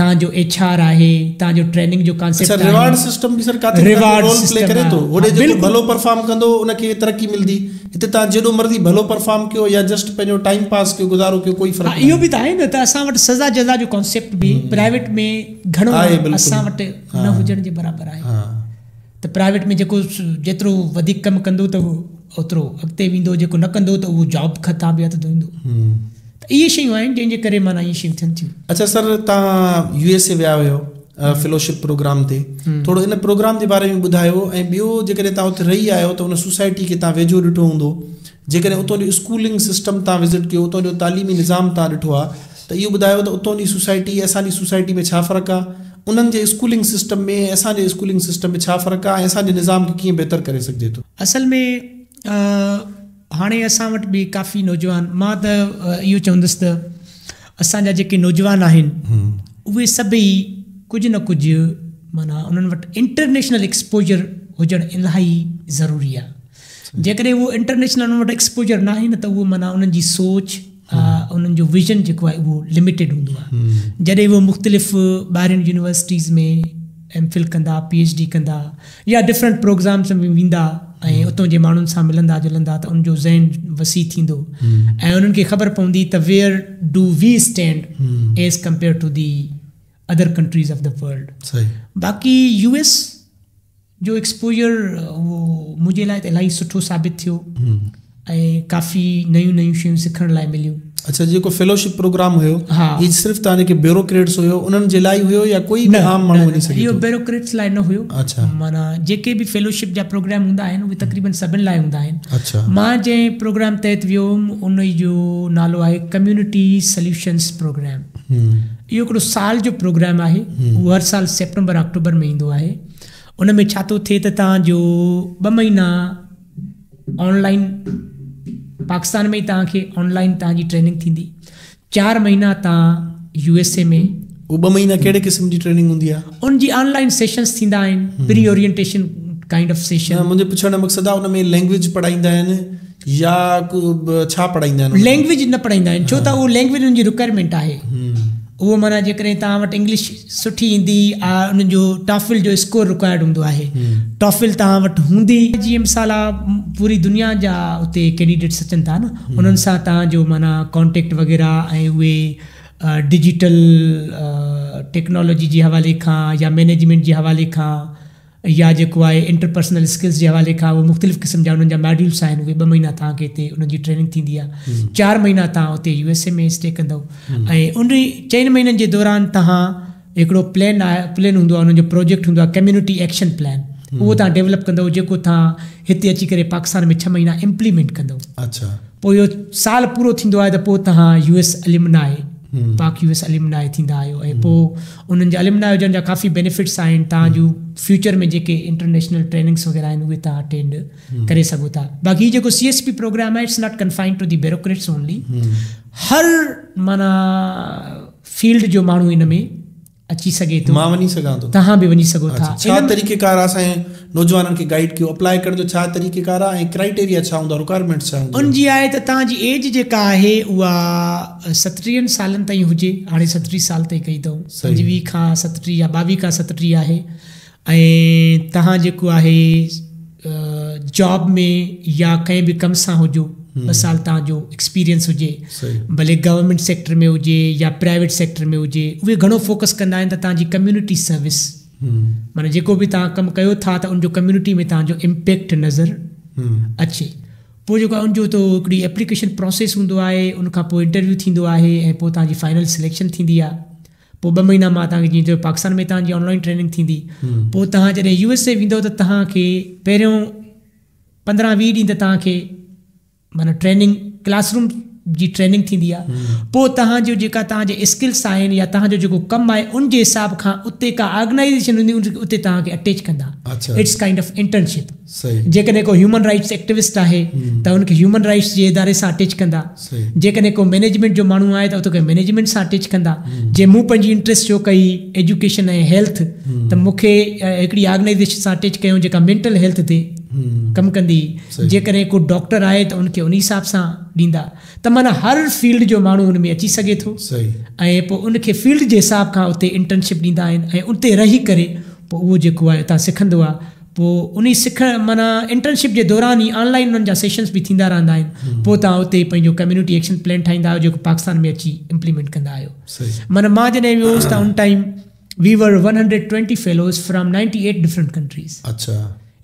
तव्हांजो एच आर आहे तव्हांजो ट्रेनिंग जो कॉन्सेप्ट रिवार्ड सिस्टम बि सर काथे रिवार्ड प्ले करे थो होॾे जेको भलो परफॉर्म कंदो उनखे तरक़ी मिलंदी हिते तव्हां जेॾो मर्ज़ी भलो परफॉर्म कयो या जस्ट पंहिंजो टाइम पास कयो गुज़ारो कयो कोई फ़र्क़ु हाँ, इहो बि त तो आहे न त तो असां वटि सज़ा जज़ा जो कॉन्सेप्ट बि प्राइवेट में घणो असां वटि न हाँ। हुजण जे बराबरि आहे त प्राइवेट में जेको जेतिरो वधीक कमु कंदो त उहो ओतिरो अॻिते वेंदो जेको न कंदो त उहो जॉब खां बि हथ धोईंदो त इहे शयूं आहिनि जंहिंजे करे माना इहे शयूं थियनि थियूं अच्छा सर तव्हां यू एस ए विया हुयो फेलोशिप प्रोग्राम ते थोरो हिन प्रोग्राम जे बारे में ॿुधायो ऐं ॿियो जेकॾहिं तव्हां उते रही आहियो त हुन सोसाइटी खे तव्हां वेझो ॾिठो हूंदो जेकॾहिं उतां जो स्कूलिंग सिस्टम तव्हां विज़िट कयो उतां जो तालीमी निज़ाम तव्हां ॾिठो आहे त इहो ॿुधायो त उतां जी सोसाइटी असांजी सोसाइटी में छा फ़र्कु आहे उन्हनि जे स्कूलिंग सिस्टम में असांजे स्कूलिंग सिस्टम में छा फ़र्क़ु आहे ऐं असांजे निज़ाम खे कीअं बहितर करे सघिजे थो असल में हाणे असां वटि बि काफ़ी नौजवान मां त इहो चवंदुसि त असांजा जेके नौजवान आहिनि उहे सभई कुझु न कुझु माना उन्हनि वटि इंटरनेशनल एक्सपोजर हुजणु इलाही ज़रूरी आहे जेकॾहिं उहो इंटरनेशनल उन्हनि वटि एक्सपोजर न आहे न त उहो माना उन्हनि जी सोच उन्हनि जो विज़न जेको आहे उहो लिमिटेड हूंदो आहे जॾहिं उहो मुख़्तलिफ़ ॿाहिरि यूनिवर्सिटीज़ में एम फिल कंदा पी एच डी कंदा या डिफरेंट प्रोग्राम्स में वेंदा ऐं उतां जे माण्हुनि सां मिलंदा जुलंदा त उनजो ज़हन वसी थींदो ऐं उन्हनि खे ख़बर पवंदी त where do we stand as compare to the other countries of the world बाक़ी यू एस जो एक्सपोजर उहो मुंहिंजे लाइ त इलाही सुठो साबित थियो ऐं काफ़ी नयूं नयूं शयूं सिखण लाइ मिलियूं ਅੱਛਾ ਜੀ ਕੋ ਫੈਲੋਸ਼ਿਪ ਪ੍ਰੋਗਰਾਮ ਹੋਇਓ ही सिर्फ तव्हांजे के ब्यूरोक्रेट्स हुयो उन्हनि जे लाइ हुयो या कोई बि आम माण्हू वञी सघे इहो ब्यूरोक्रेट्स लाइ न हुयो अच्छा माना जेके बि फेलोशिप जा प्रोग्राम हूंदा आहिनि उहे तक़रीबन सभिनि लाइ हूंदा आहिनि अच्छा मां जंहिं प्रोग्राम तहत वियुमि उन जो नालो आहे कम्युनिटी सल्यूशन्स प्रोग्राम इहो हिकिड़ो साल जो प्रोग्राम आहे हम्म। उहो हर साल सेप्टेम्बर अक्टूबर में ईंदो आहे उन में छा थो थिए त तव्हांजो ॿ महीना ऑनलाइन पाकिस्तान में ई ऑनलाइन तव्हांजी ट्रेनिंग थींदी चारि महीना तव्हां यू एस ए में उहो ॿ महीना कहिड़े क़िस्म जी ट्रेनिंग हूंदी आहे online sessions pre orientation kind of session मुंहिंजे पुछण जो मक़सदु आहे हुन लैंग्वेज पढ़ाईंदा या छा पढ़ाईंदा लैंग्वेज न पढ़ाईंदा छो त उहो लैंग्वेज हुनजी रिक्वायरमेंट आहे हम्म। उहो माना जेकॾहिं तव्हां वटि इंग्लिश सुठी ईंदी आहे उन्हनि जो टॉफिल जो स्कोर रिक्वायर्ड हूंदो आहे टॉफिल तव्हां वटि हूंदी जीअं मिसाल आहे पूरी दुनिया जा उते कैंडिडेट्स अचनि था न उन्हनि सां तव्हांजो माना कॉन्टेक्ट वग़ैरह ऐं उहे डिजिटल टेक्नोलॉजी जे हवाले खां या मैनेजमेंट जे हवाले खां या जेको आहे इंटरपर्सनल स्किल्स जे हवाले खां उहो मुख़्तलिफ़ क़िस्म जा हुननि जा मॉड्यूल्स आहिनि उहे ॿ महीना तव्हांखे हिते उन्हनि जी ट्रेनिंग थींदी आहे चारि महीना तव्हां हुते यू एस ए में स्टे कंदव ऐं उन चइनि महीननि जे दौरान तव्हां हिकिड़ो प्लैन आहे प्लैन हूंदो आहे उनजो प्रोजेक्ट हूंदो आहे कम्यूनिटी एक्शन प्लैन उहो तव्हां डेवलप कंदव जेको तव्हां हिते अची करे पाकिस्तान में छह महीना इम्प्लीमेंट कंदव अच्छा पोइ इहो साल पूरो थींदो आहे त पोइ तव्हां यू एस अलिमिना आहे तू एस अलिमिना थींदा आहियो ऐं पोइ उन्हनि जा अलिमिना हुजनि जा काफ़ी बेनिफिट्स आहिनि तव्हां जूं फ्यूचर में जेके इंटरनेशनल ट्रेनिंग्स वग़ैरह आहिनि उहे तव्हां अटेंड करे सघो था बाक़ी जेको सी एस पी प्रोग्राम आहे it's not confined to the bureaucrats only हर माना फील्ड जो माण्हू हिन में अची सघे थो मां वञी सघां थो तव्हां बि वञी सघो था नौजवाननि खे गाइड कयो अप्लाई करण जो छा तरीक़ेकार आहे ऐं क्राइटेरिया छा हूंदा रिक्वायरमेंट छा हूंदा उनजी आहे त तव्हांजी एज जेका आहे उहा सतटीहनि सालनि ताईं हुजे हाणे सतटीह साल ताईं कई अथऊं पंजवीह खां सतटीह या ॿावीह खां सतटीह आहे ऐं तव्हां जेको आहे जॉब में या कंहिं भी कम सां हुजो ॿ हम्म। साल तव्हांजो एक्सपीरियंस हुजे भले गवर्नमेंट सेक्टर में हुजे या प्राइवेट सेक्टर में हुजे उहे घणो फोकस कंदा आहिनि त कम्युनिटी सर्विस माना जेको बि तव्हां कमु कयो था त उनजो कम्यूनिटी में तव्हांजो इम्पेक्ट नज़र अचे पोइ जेको आहे उनजो त हिकिड़ी एप्लीकेशन प्रोसेस हूंदो आहे उनखां पोइ इंटरव्यू थींदो आहे ऐं पोइ तव्हांजी फाइनल सिलेक्शन थींदी आहे पोइ ॿ महीना मां तव्हांखे जीअं चयो पाकिस्तान में तव्हांजी ऑनलाइन ट्रेनिंग थींदी पोइ तव्हां जॾहिं यू एस ए वेंदव त तव्हांखे पहिरियों पंद्रहं वीह ॾींहं त तव्हांखे माना ट्रेनिंग क्लासरूम जी ट्रेनिंग थींदी आहे हम्म। पोइ तव्हांजो स्किल्स आहिनि या तव्हांजो जेको कमु आहे उन हिसाब खां उते का ऑर्गनाइज़ेशन हूंदी उते तव्हांखे अटैच कंदा इट्स काइंड ऑफ इंटर्नशिप जैसे को ह्यूमन राइट्स एक्टिविस्ट है त हुनखे ह्यूमन राइट्स के इदारे सां अटैच कंदा जेकॾहिं को मैनेजमेंट जो मू आहे त उते मैनेजमेंट से अटैच कंदा हम्म। जे मूं पंहिंजी इंट्रस्ट शो कई एजुकेशन हेल्थ तो मूंखे हिकिड़ी ऑर्गनाइज़ेशन सां अटैच कयूं जेका मेंटल हेल्थ थे Hmm. कमु कंदी जेकॾहिं को डॉक्टर आहे त उनखे उन हिसाब सां ॾींदा त माना हर फील्ड जो माण्हू उन में अची सघे थो ऐं पोइ उनखे फील्ड जे हिसाब खां उते इंटर्नशिप ॾींदा आहिनि ऐं उते रही करे पोइ उहो जेको आहे उतां सिखंदो आहे पोइ उन सिखण माना इंटर्नशिप जे दौरान ई ऑनलाइन उन्हनि जा सेशन्स बि थींदा रहंदा आहिनि पोइ तव्हां उते पंहिंजो कम्यूनिटी एक्शन प्लान ठाहींदा आहियो जेको पाकिस्तान में अची इम्प्लीमेंट कंदा आहियो माना मां जॾहिं वियो हुउसि त उन time we were one hundred twenty fellows from ninety eight different countries अच्छा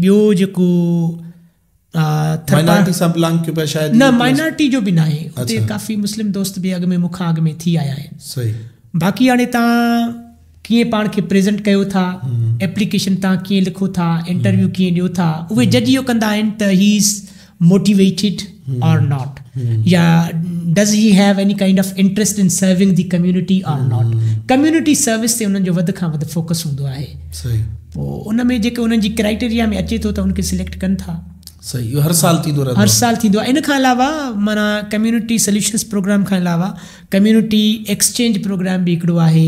ब्योज को माइनॉरिटी संपलांग के ऊपर शायद ना माइनॉरिटी जो भी ना है उते अच्छा। काफ़ी मुस्लिम दोस्त भी अॻ में मूंखां अॻ में थी आया आहिनि सही बाक़ी हाणे तव्हां कीअं पाण खे प्रेज़ेंट कयो था एप्लीकेशन तव्हां कीअं लिखो था इंटरव्यू कीअं ॾियो था उहे हम्म। जज यो कंदा आहिनि त ही motivated mm. or not mm. yeah does he have any kind of interest in serving the community or mm. not community service ते उन्हनि जो वध खां वधि फोकस हूंदो आहे सही पोइ उन में जेके उन्हनि जी क्राइटेरिया में अचे थो त उनखे सिलेक्ट कनि था सही हर साल थींदो रहंदो हर साल थींदो आहे इन खां अलावा माना कम्यूनिटी सल्यूशन्स प्रोग्राम खां अलावा कम्यूनिटी एक्सचेंज प्रोग्राम बि हिकिड़ो आहे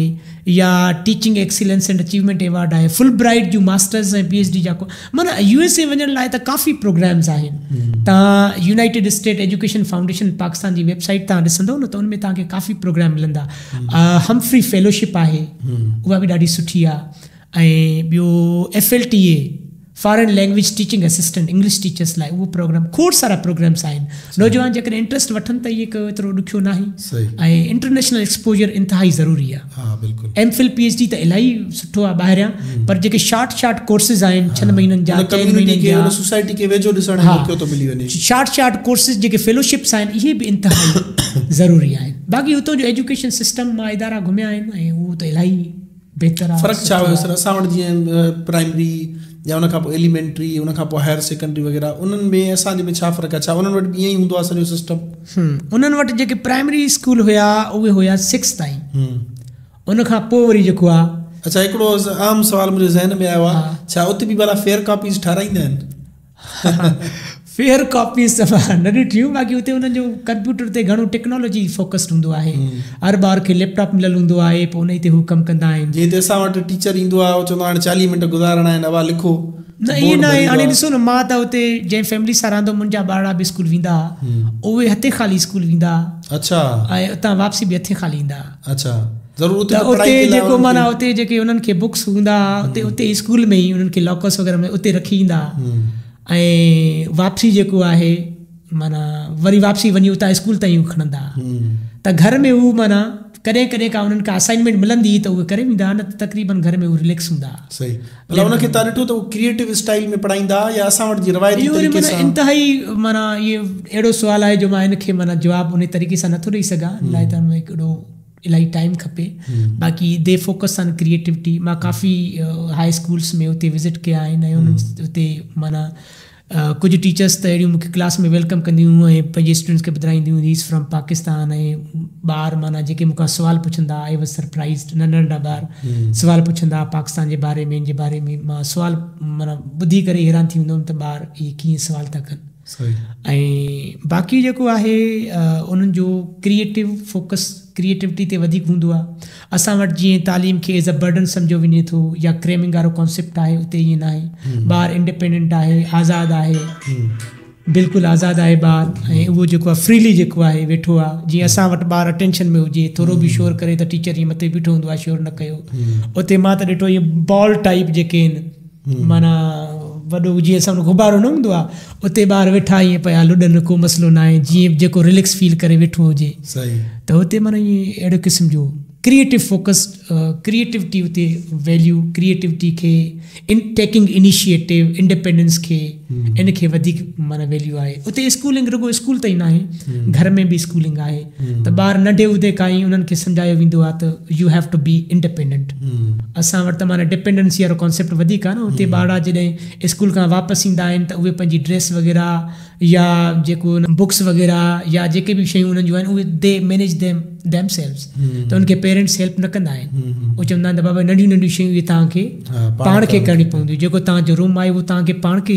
या teaching excellence and achievement award आहे फुल ब्राइट जूं मास्टर्स ऐं पी एच डी जा को माना यू एस ए वञण लाइ त काफ़ी प्रोग्राम्स आहिनि तव्हां United State education foundation Pakistan जी वेबसाइट तव्हां ॾिसंदव न त में तव्हांखे काफ़ी प्रोग्राम मिलंदा हमफ्री फेलोशिप आहे उहा बि ॾाढी सुठी आहे ऐं ॿियो F L T A foreign language teaching assistant English teachers लाइ उहो प्रोग्राम खोड़ सारा प्रोग्राम्स आहिनि नौजवान जेकॾहिं इंट्रस्ट वठनि त इहे कयो एतिरो ॾुखियो न ऐं इंटरनेशनल एक्सपोजर इंतिहाई ज़रूरी आहे M phil P H D त इलाही सुठो आहे ॿाहिरियां हम्म। पर जेके शॉर्ट शॉर्ट कोर्सिस आहिनि छह हाँ। महीननि जा चइनि महीननि कोर्सिस जेके फेलोशिप्स आहिनि इहे बि इंतिहाई ज़रूरी आहिनि बाक़ी हुतां जो एजुकेशन सिस्टम मां इदारा घुमिया आहिनि ऐं उहो त तो इलाही बहितरु आहे फ़र्क़ु छा हुयो सर असां वटि जीअं प्राइमरी या उन एलिमेंट्री उनखां हायर सेकेंडरी वग़ैरह उन्हनि में असांजे में छा फ़र्क़ु आहे छा उन्हनि वटि ईअं ई हूंदो आहे सॼो सिस्टम प्राइमरी स्कूल हुया उहे हुया सिक्स ताईं हम्म। उनखां पोइ वरी अच्छा हिकिड़ो आम सवाल मुंहिंजे ज़हन में आयो आहे छा भला फेयर कॉपीज़ ठाराईंदा फेयर कॉपीस न ॾिठियूं बाक़ी हुते हुननि जो कंप्यूटर ते घणो टेक्नोलॉजी फोकस्ड हूंदो आहे हर ॿार खे लैपटॉप मिलियल हूंदो आहे पोइ उन ते हू कमु कंदा आहिनि जीअं त असां वटि टीचर ईंदो आहे चवंदो हाणे चालीह मिंट गुज़ारणा आहिनि अवा लिखो न ईअं न आहे हाणे ॾिसो न मां त हुते जंहिं फैमिली सां रहंदो मुंहिंजा ॿार बि स्कूल वेंदा उहे हथे खाली स्कूल वेंदा अच्छा ऐं उतां वापसी बि हथे खाली ईंदा अच्छा ज़रूरत उते जेको माना हुते जेके उन्हनि खे बुक्स हूंदा उते उते स्कूल में ई उन्हनि खे लॉकर्स वग़ैरह में उते रखी ईंदा ऐं वापसी जेको आहे माना वरी वापसी वञी उतां स्कूल ताईं खणंदा त घर में उहे माना कॾहिं कॾहिं का उन्हनि खां असाइनमेंट मिलंदी त उहे करे वेंदा न त तकरीबनि अहिड़ो सुवाल आहे जो मां इनखे माना जवाबु उन तरीक़े सां नथो ॾेई सघां त हिकिड़ो इलाही टाइम खपे बाक़ी दे फोकस ऑन क्रिएटिविटी मां काफ़ी हाई स्कूल्स में उते विज़िट कया आहिनि ऐं माना कुछ टीचर्स त अहिड़ियूं मूंखे क्लास में वेलकम कंदियूं ऐं पंहिंजे स्टूडेंट्स खे ॿुधाईंदियूं हीज़ फ्रॉम पाकिस्तान ऐं ॿार माना जेके मूंखां सुवाल पुछंदा आई वॉज़ सरप्राइज़ नंढा नंढा ॿार हम्म। सुवाल पुछंदा पाकिस्तान जे बारे में जे बारे में मां सुवाल माना ॿुधी करे हैरान थी वेंदो हुउमि त ॿार इहे कीअं सुवाल था कनि ऐं बाक़ी जेको आहे उन्हनि जो क्रिएटिव फोकस क्रिएटिविटी ते वधीक हूंदो आहे असां वटि जीअं तालीम खे एज़ अ बर्डन सम्झो वञे थो या क्रेमिंग वारो कॉन्सेप्ट आहे उते ईअं न आहे ॿार इंडिपेंडेंट आहे आज़ादु आहे बिल्कुलु आज़ादु आहे ॿार ऐं उहो जेको आहे फ्रीली जेको आहे वेठो आहे जीअं असां वटि ॿारु अटेंशन में हुजे थोरो बि शोर करे त टीचर ईअं मथे बीठो हूंदो आहे शोर न कयो उते मां त ॾिठो इहे बॉल टाइप जेके आहिनि माना वॾो जीअं सभु गुबारो न हूंदो आहे उते ॿार वेठा ईअं पिया लुॾनि को मसलो न आहे जीअं जेको रिलेक्स फील करे वेठो हुजे त हुते माना ईअं अहिड़े क़िस्म जो क्रिएटिव फ़ोकस क्रिएटिविटी हुते वैल्यू क्रिएटिविटी खे इन टेकिंग इनिशिएटिव इंडिपेंडेंस खे इन खे वधीक माना वैल्यू आहे उते स्कूलिंग रुगो स्कूल त ई न आहे घर में बि स्कूलिंग आहे त ॿार नंढे हूंदे खां ई उन्हनि खे सम्झायो वेंदो आहे त you have to be independent असां वटि त माना डिपेंडेंसी वारो कॉन्सेप्ट वधीक आहे न उते ॿार जॾहिं स्कूल खां वापसि ईंदा आहिनि त उहे पंहिंजी ड्रेस वग़ैरह या जेको बुक्स वग़ैरह या जेके बि शयूं उन्हनि जूं आहिनि उहे they manage them themselves त उनखे पेरेंट्स हेल्प न कंदा आहिनि उहे चवंदा आहिनि त बाबा नंढियूं नंढियूं शयूं इहे तव्हांखे पाण खे करणी पवंदियूं जेको तव्हांजो रूम आहे उहो तव्हांखे पाण खे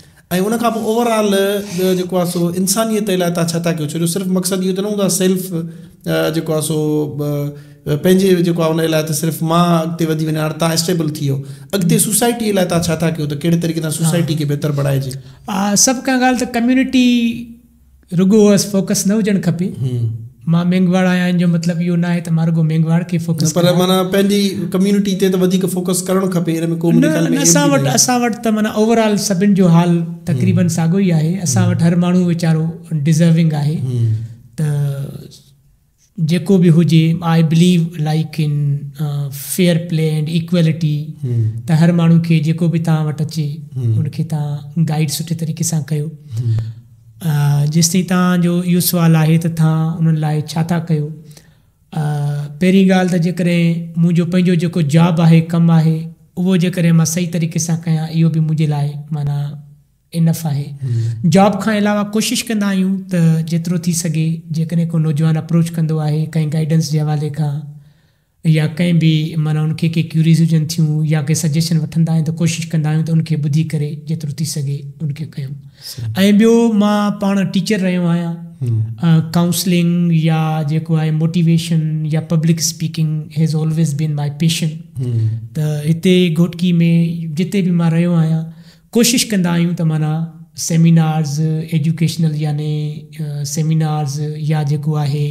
ऐं उन खां पोइ ओवरऑल जेको आहे सो इंसानियत लाइ तव्हां छा था कयो छो जो सिर्फ़ु मक़सदु इहो त न हूंदो आहे सेल्फ जेको आहे सो पंहिंजे जेको आहे उन लाइ त सिर्फ़ु मां अॻिते वधी वञा हाणे तव्हां स्टेबल थी वियो अॻिते सोसाइटीअ लाइ तव्हां छा था कयो त कहिड़े तरीक़े सां सोसाइटी खे बहितर बणाइजे सभु का ॻाल्हि त कम्यूनिटी रुगो फोकस न हुजणु खपे हम्म। मां मेंगवाड़ आहियां हिन जो मतिलबु इहो न आहे त मां रुगो मेंगवाड़ खे फोकस फोकस पर माना पंहिंजी ते त वधीक करणु खपे असां वटि असां वटि त माना ओवरऑल सभिनि जो हाल तक़रीबन साॻियो ई आहे असां वटि हर माण्हू वीचारो डिज़र्विंग आहे त जेको बि हुजे I believe like in fair play and equality त हर माण्हू खे जेको बि तव्हां वटि अचे हुनखे तव्हां गाइड सुठे तरीक़े सां कयो जेसि ताईं तव्हांजो इहो सुवालु आहे त तव्हां उन्हनि लाइ छा था कयो पहिरीं ॻाल्हि त जेकॾहिं मुंहिंजो पंहिंजो जेको जॉब आहे कमु आहे उहो जेकॾहिं मां सही तरीक़े सां कयां इहो बि मुंहिंजे लाइ माना इनफ आहे जॉब खां अलावा कोशिशि कंदा आहियूं त जेतिरो थी सघे जेकॾहिं को नौजवान अप्रोच कंदो आहे कंहिं गाइडेंस जे हवाले खां या कंहिं बि माना उनखे के क्यूरीज़ हुजनि थियूं या के सजेशन वठंदा आहिनि त कोशिशि कंदा आहियूं त उनखे ॿुधी करे जेतिरो थी सघे उनखे कयूं ऐं ॿियो मां पाण टीचर रहियो आहियां काउंसलिंग या जेको आहे मोटिवेशन या public speaking has always been my passion त हिते घोटकी में जिते बि मां रहियो आहियां कोशिशि कंदा आहियूं त माना सेमिनार्स एजुकेशनल याने सेमिनार्स या जेको आहे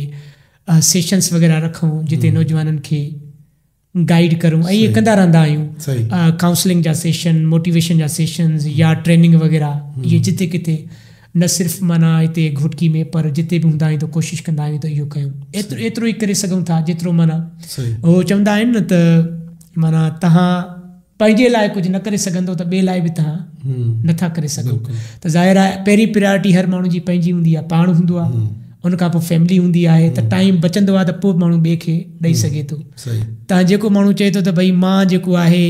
सेशन्स वग़ैरह रखूं जिते नौजवाननि खे गाइड करूं ऐं इहे कंदा रहंदा आहियूं काउंसलिंग जा सेशन मोटिवेशन जा सेशन्स या ट्रेनिंग वग़ैरह इहे जिते किथे न सिर्फ़ु माना हिते घुटकी में पर जिते बि हूंदा आहियूं त कोशिशि कंदा आहियूं त इहो कयूं एतिरो एतिरो ई करे सघूं था जेतिरो माना उहो चवंदा आहिनि न त माना तव्हां पंहिंजे लाइ कुझु न करे सघंदो त ॿिए लाइ बि तव्हां नथा करे सघो त ज़ाहिर आहे पहिरीं प्रायोरिटी हर माण्हू जी पंहिंजी हूंदी आहे पाण हूंदो आहे उन खां पोइ फैमिली हूंदी आहे त टाइम बचंदो आहे त पोइ माण्हू ॿिए खे ॾेई सघे थो तव्हां जेको माण्हू चए थो त भई मां जेको आहे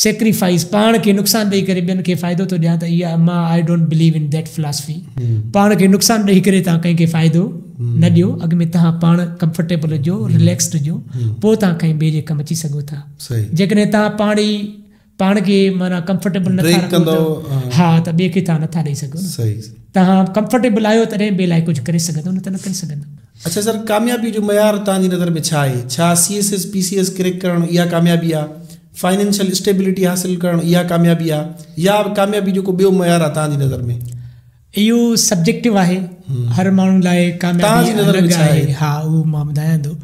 सेक्रीफाइस पाण खे नुक़सानु ॾेई करे ॿियनि खे फ़ाइदो थो ॾियां त इहा मां I don't believe in that philosophy पाण खे नुक़सान ॾेई करे तव्हां कंहिंखे फ़ाइदो न ॾियो में तव्हां पाण कंफर्टेबल हुजो रिलेक्स हुजो पोइ तव्हां कंहिं ॿिए जे कमु अची सघो था जेकॾहिं तव्हां पाण ई पाण खे माना कम्फर्टेबल नथा हा त ॿिए खे तव्हां नथा ॾेई सघो तव्हां कंफर्टेबल आहियो तॾहिं ॿिए लाइ कुझु करे सघंदो न त न करे सघंदो अच्छा सर कामयाबी जो मयार तव्हांजी नज़र में छा आहे छा C S S P C S crack करणु इहा कामयाबी आहे फाइनेंशियल स्टेबिलिटी हासिलु करणु इहा कामयाबी आहे या कामयाबी जेको ॿियो मयार आहे तव्हांजी नज़र में इहो सब्जेक्टिव आहे हर माण्हू लाइ हा उहो मां ॿुधायां थो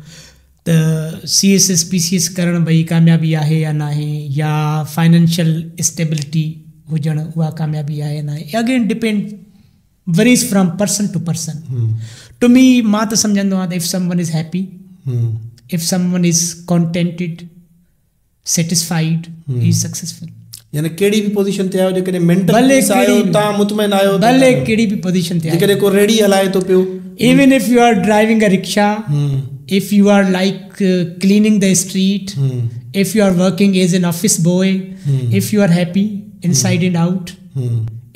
त C S S P C S करणु भई कामयाबी आहे या न आहे या फाइनेंशियल स्टेबिलिटी हुजणु उहा कामयाबी आहे या न आहे again depend varies from person to person. Hmm. To me, मां तो if someone is happy, hmm. if someone is contented, satisfied, hmm. he is successful. यानी कहिड़ी बि पोज़ीशन ते आयो जेकॾहिं मेंटल भले आहियो तां मुतमैन आहियो भले कहिड़ी बि पोज़ीशन ते जेकॾहिं को रेडी हलाए तो पियो even if you are driving a rickshaw if you are like cleaning the street if you are working as an office boy if you are happy inside and out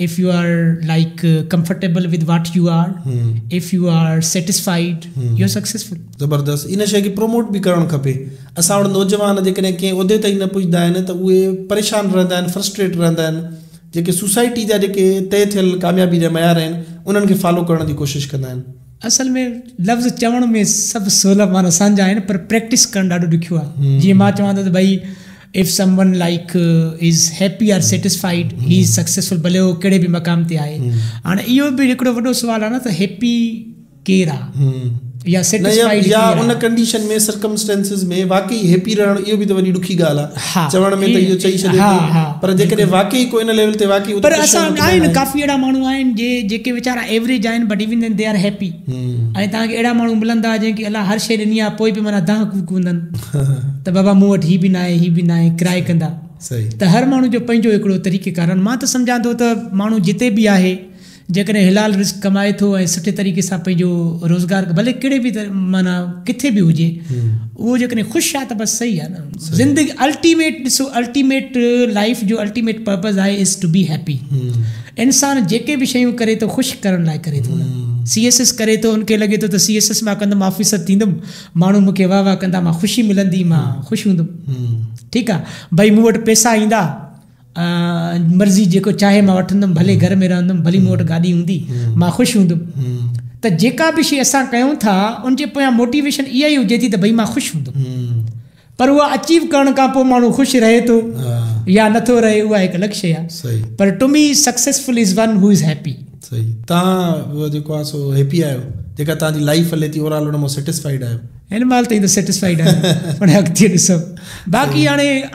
if you are like uh, comfortable with what you are hmm. if you are satisfied hmm. you are successful zabardast ina shay ki promote bhi karan khape asa un naujawan je kane ke ode tai na pujda hain ta we pareshan rehnda hain frustrated rehnda hain je ke society ja je ke tay thel kamyabi de mayar hain unhan ke follow karan di koshish karda hain असल में लफ़्ज़ चवण में सभु सवला माना सम्झा आहिनि पर प्रैक्टिस करणु ॾाढो ॾुखियो आहे hmm. जीअं if someone like is happy are satisfied he is successful भले उहो कहिड़े बि मक़ाम ते आहे हाणे इहो बि हिकिड़ो वॾो सुवालु आहे न त हैप्पी केरु आहे अलाए हर शइ ॾिनी आहे त बाबा ही किराए कंदा त हर माण्हू जो पंहिंजो हिकिड़ो कारण मां त सम्झां थो त माण्हू जिते बि आहे जेकॾहिं हिलाल रिस्क कमाए थो ऐं सुठे तरीक़े सां पंहिंजो रोज़गार भले कहिड़े बि माना किथे बि हुजे हम्म। उहो जेकॾहिं ख़ुशि आहे त बसि सही आहे न ज़िंदगी अल्टीमेट ॾिसो अल्टीमेट लाइफ जो अल्टीमेट पर्पज़ आहे इज़ टू बी हैप्पी इंसान जेके बि शयूं करे थो ख़ुशि करण लाइ करे थो सी एस एस करे थो हुनखे लॻे थो त सी एस एस मां कंदुमि ऑफिसर थींदुमि माण्हू मूंखे वाह वाह कंदा मां ख़ुशी मिलंदी मां हम्म। ख़ुशि हूंदुमि हम्म। ठीकु आहे भई मूं वटि पैसा ईंदा मर्ज़ी जेको चाहे मां वठंदुमि भले घर में रहंदुमि गाॾी हूंदी मां ख़ुशि हूंदुमि त जेका बि शइ असां कयूं था उनजे पोयां मोटिवेशन इहा ई हुजे थी त भई ख़ुशि हूंदुमि पर उहा माण्हू ख़ुशि रहे थो या नथो हिकु शइ आहे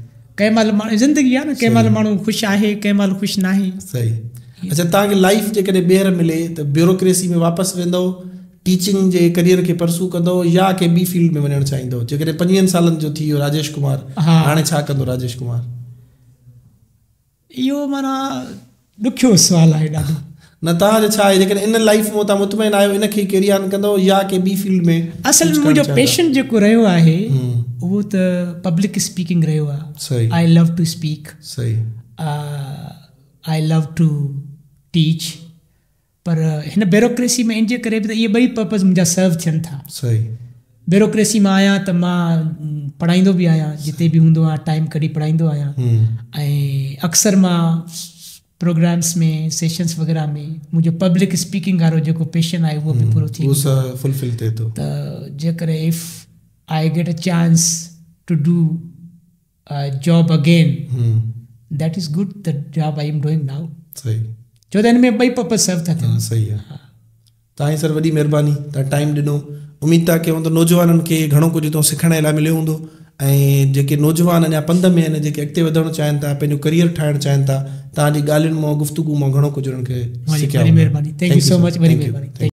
कंहिं महिल माण्हू ज़िंदगी आहे न कंहिं महिल माण्हू ख़ुशि आहे कंहिं महिल ख़ुशि न आहे सही अच्छा तव्हांखे लाइफ जेकॾहिं ॿीहर मिले त ब्यूरोक्रेसी में वापसि वेंदव टीचिंग जे करियर खे परसू कंदो या कंहिं ॿी फील्ड में वञणु चाहींदो जेकॾहिं पंजवीहनि सालनि जो थी वियो राजेश कुमार हाणे छा कंदो राजेश कुमार इहो माना ॾुखियो सुवालु आहे ॾाढो इनजे करे मां पढ़ाईंदो बि आहियां जिते बि हूंदो आहियां टाइम कढी पढ़ाईंदो आहियां ऐं अक्सर मां प्रोग्राम्स में सेशंस वगैरह में मुंहिंजो पब्लिक स्पीकिंग वारो जेको पैशन आहे उहो बि पूरो थी फुलफिल थिए थो त जेकर if I get a chance to do job again that is good the job I am doing now सही छो त में ॿई पर्पज़ सर्व था थियनि हाँ, सही आहे हाँ। तव्हांजी सर वॾी महिरबानी तव्हां टाइम ॾिनो उमेद था कयूं त नौजवाननि खे घणो कुझु हितां सिखण जे लाइ मिलियो हूंदो जेके नौजवान अञा पंध में जेके अॻिते वधणु चाहिनि था पंहिंजो करियर ठाहिणु चाहिनि था तव्हांजी ॻाल्हियुनि मां गुफ़्तगु मां घणो कुझु हुननि हुनखे